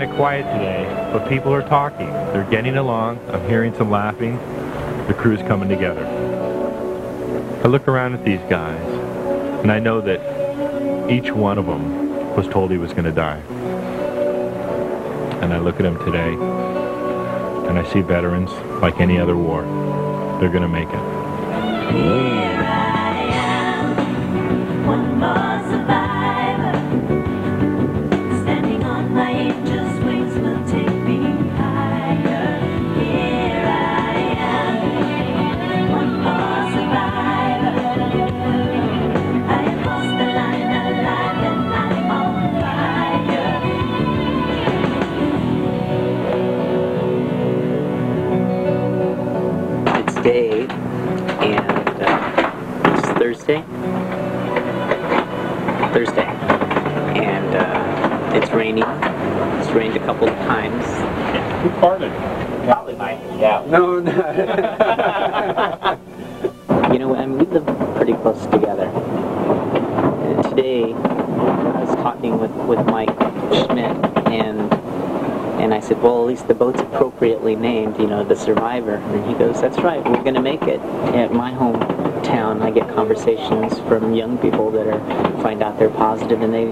Speaker 51: Of quiet today, but people are talking. They're getting along. I'm hearing some laughing. The crew's coming together. I look around at these guys, and I know that each one of them was told he was going to die. And I look at them today, and I see veterans like any other war. They're going to make it.
Speaker 13: It's Thursday. Thursday, and uh, it's raining. It's rained a couple of times.
Speaker 52: Who farted?
Speaker 51: Probably mine. Yeah.
Speaker 13: No, no. <laughs> you know, I mean, we live pretty close together. And today, I was talking with, with Mike Schmidt, and and I said, well, at least the boat's appropriately named, you know, the Survivor. And he goes, that's right, we're going to make it. At my hometown, I get conversations from young people that are find out they're positive, and they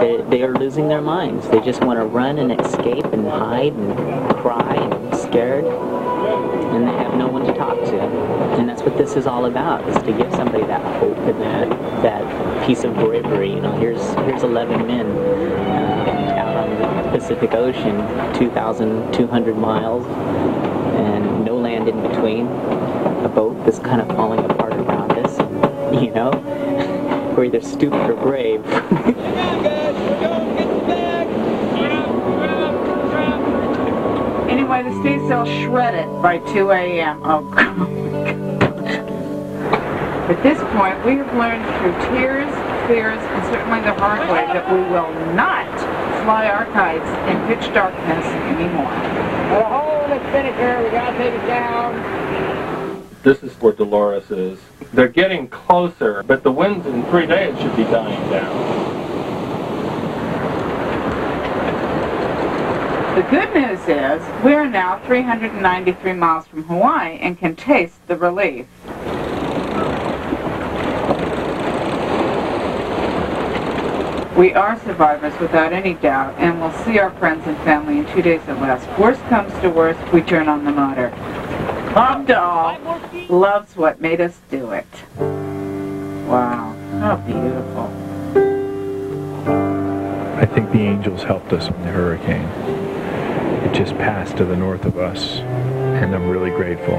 Speaker 13: they, they are losing their minds. They just want to run and escape and hide and cry and scared and they have no one to talk to. And that's what this is all about, is to give somebody that hope and that, that piece of bravery. You know, here's, here's 11 men uh, out on the Pacific Ocean, 2,200 miles, and no land in between. A boat that's kind of falling apart us, <laughs> you know? <laughs> We're either stupid or brave. <laughs>
Speaker 11: Anyway, the stay sail shredded by 2 a.m. Oh, God. At this point, we have learned through tears, fears, and certainly the hard way that we will not fly our kites in pitch darkness anymore.
Speaker 51: Got a hole in the spinnaker. We gotta take it down.
Speaker 24: This is where Dolores is. They're getting closer, but the winds in three days should be dying down.
Speaker 11: The good news is we are now 393 miles from Hawaii and can taste the relief. We are survivors without any doubt, and we'll see our friends and family in two days at last. Worst comes to worst, we turn on the motor. Bob Doll loves what made us do it. Wow, how beautiful.
Speaker 53: I think the angels helped us in the hurricane. It just passed to the north of us, and I'm really grateful.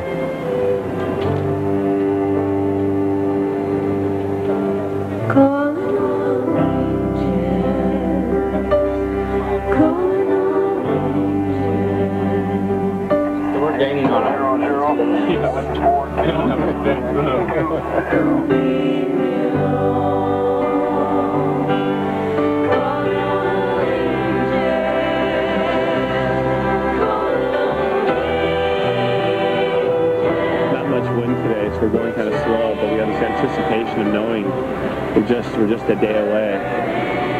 Speaker 51: We're
Speaker 2: we're going kind of slow, but we have this anticipation of knowing we're just we're just a day away.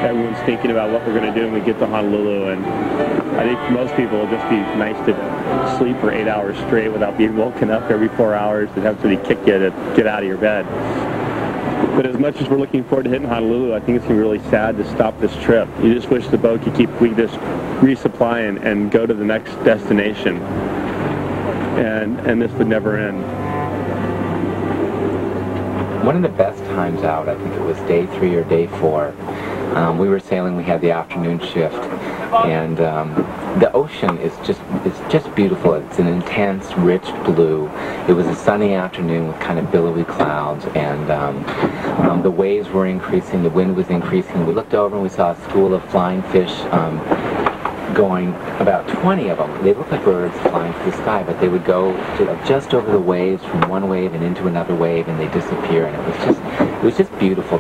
Speaker 2: Everyone's thinking about what we're going to do when we get to Honolulu, and I think most people it'll just be nice to sleep for eight hours straight without being woken up every four hours and have somebody kick you to get out of your bed. But as much as we're looking forward to hitting Honolulu, I think it's going to be really sad to stop this trip. You just wish the boat could keep, we just resupply and, and go to the next destination. And, and this would never end.
Speaker 29: One of the best times out, I think it was day three or day four. Um, we were sailing. We had the afternoon shift, and um, the ocean is just it's just beautiful. It's an intense, rich blue. It was a sunny afternoon with kind of billowy clouds, and um, um, the waves were increasing. The wind was increasing. We looked over and we saw a school of flying fish. Um, going about 20 of them. They looked like birds flying through the sky, but they would go to, just over the waves from one wave and into another wave, and they disappear. And it was just, it was just beautiful.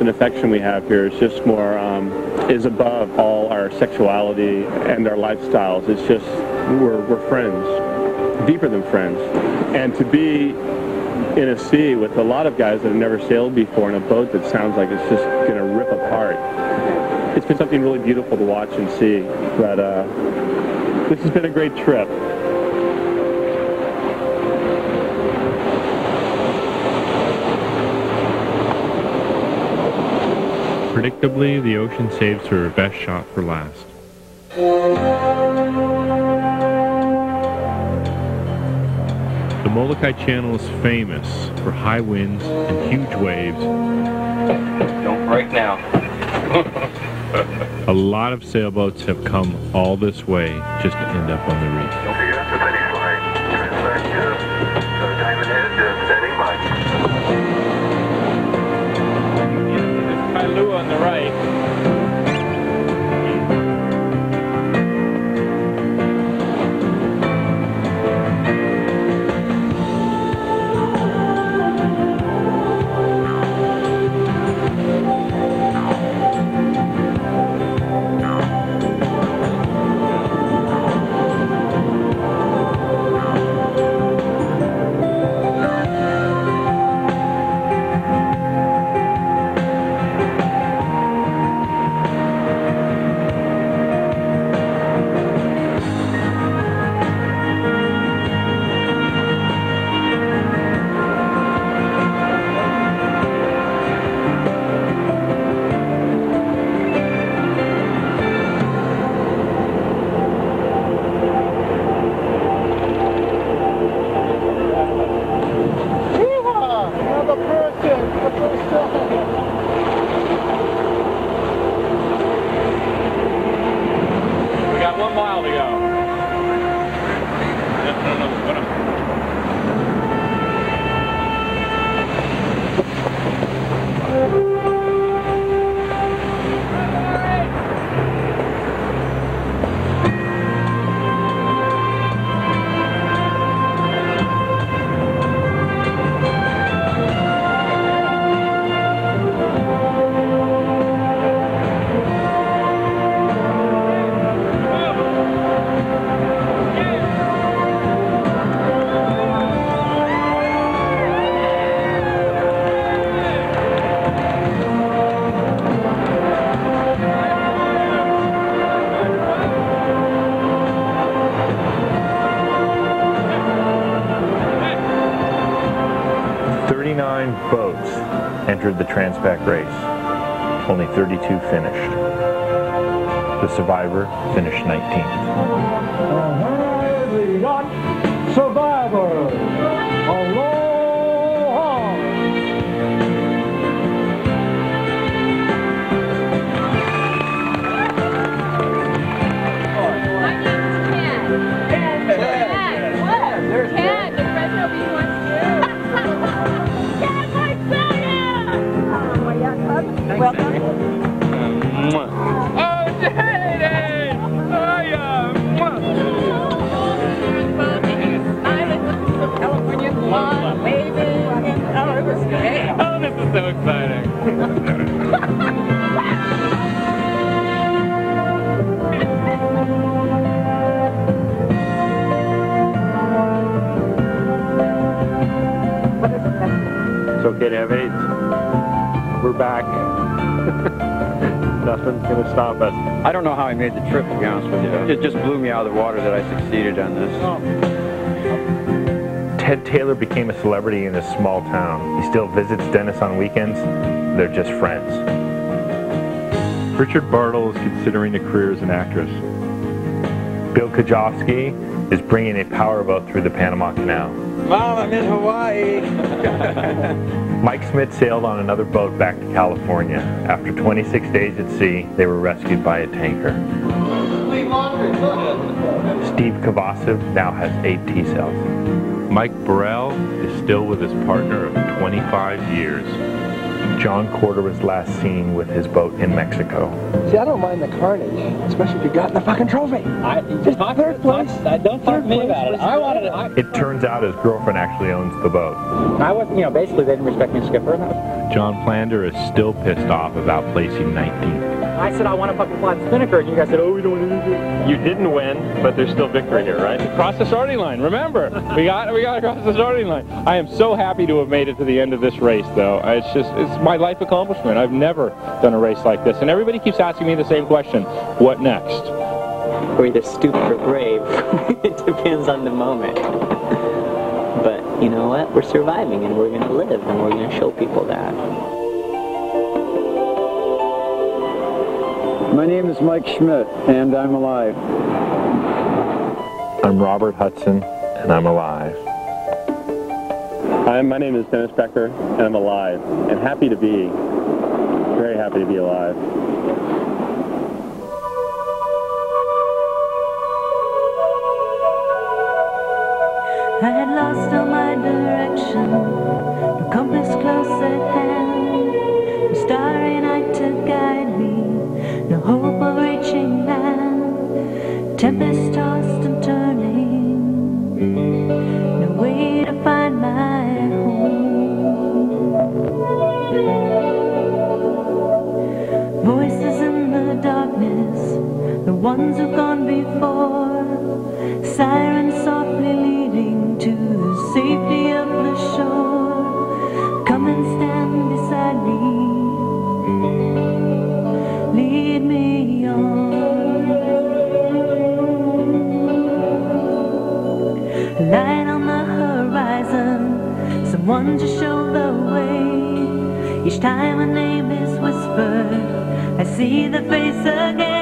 Speaker 54: Warmth and affection we have here is just more, um, is above all our sexuality and our lifestyles. It's just, we're, we're friends, deeper than friends. And to be in a sea with a lot of guys that have never sailed before in a boat that sounds like it's just going to rip apart. It's been something really beautiful to watch and see. But uh, this has been a great trip.
Speaker 2: Predictably, the ocean saves her best shot for last. The Molokai Channel is famous for high winds and huge waves.
Speaker 14: Don't break now. <laughs>
Speaker 2: A lot of sailboats have come all this way just to end up on the reef.
Speaker 16: Right.
Speaker 2: Finished. The survivor finished 19th.
Speaker 54: Stop us.
Speaker 19: I don't know how I made the trip, to be honest with you. It just blew me out of the water that I succeeded on this. Oh.
Speaker 2: Ted Taylor became a celebrity in his small town. He still visits Dennis on weekends. They're just friends. Richard Bartle is considering a career as an actress. Bill Kajowski is bringing a powerboat through the Panama Canal.
Speaker 19: Mom, I'm in Hawaii. <laughs>
Speaker 2: Mike Smith sailed on another boat back to California. After 26 days at sea, they were rescued by a tanker. Steve Kavasev now has eight T cells. Mike Burrell is still with his partner of 25 years. John Corder was last seen with his boat in Mexico.
Speaker 6: See, I don't mind the carnage, especially if you got in the fucking trophy.
Speaker 20: I,
Speaker 6: Just third place.
Speaker 20: I don't talk to me about it. I wanted it. I,
Speaker 2: It turns out his girlfriend actually owns the boat.
Speaker 20: I was, you know, basically they didn't respect me skipper, and that was
Speaker 2: John Plander is still pissed off about placing 19th.
Speaker 20: I said I want a fucking flat spinnaker, and you guys said, oh, we don't want to do.
Speaker 4: You didn't win, but there's still victory here, right?
Speaker 6: Cross the starting line. Remember, we got we got across the starting line. I am so happy to have made it to the end of this race, though. It's just it's my life accomplishment. I've never done a race like this, and everybody keeps asking me the same question: What next?
Speaker 13: We're either stupid or brave. <laughs> it depends on the moment. but you know what? We're surviving, and we're going to live, and we're going to show people that.
Speaker 55: My name is Mike Schmidt, and I'm alive.
Speaker 2: I'm Robert Hudson, and I'm alive.
Speaker 56: Hi, my name is Dennis Becker, and I'm alive, and happy to be, very happy to be alive.
Speaker 51: I had lost all my direction, no compass close at hand, hope of reaching land, tempest tossed and turning, no way to find my home. Voices in the darkness, the ones who've gone before, sirens softly leading to the safety of the shore. Come and stand beside me, someone to show the way. Each time a name is whispered, I see the face again.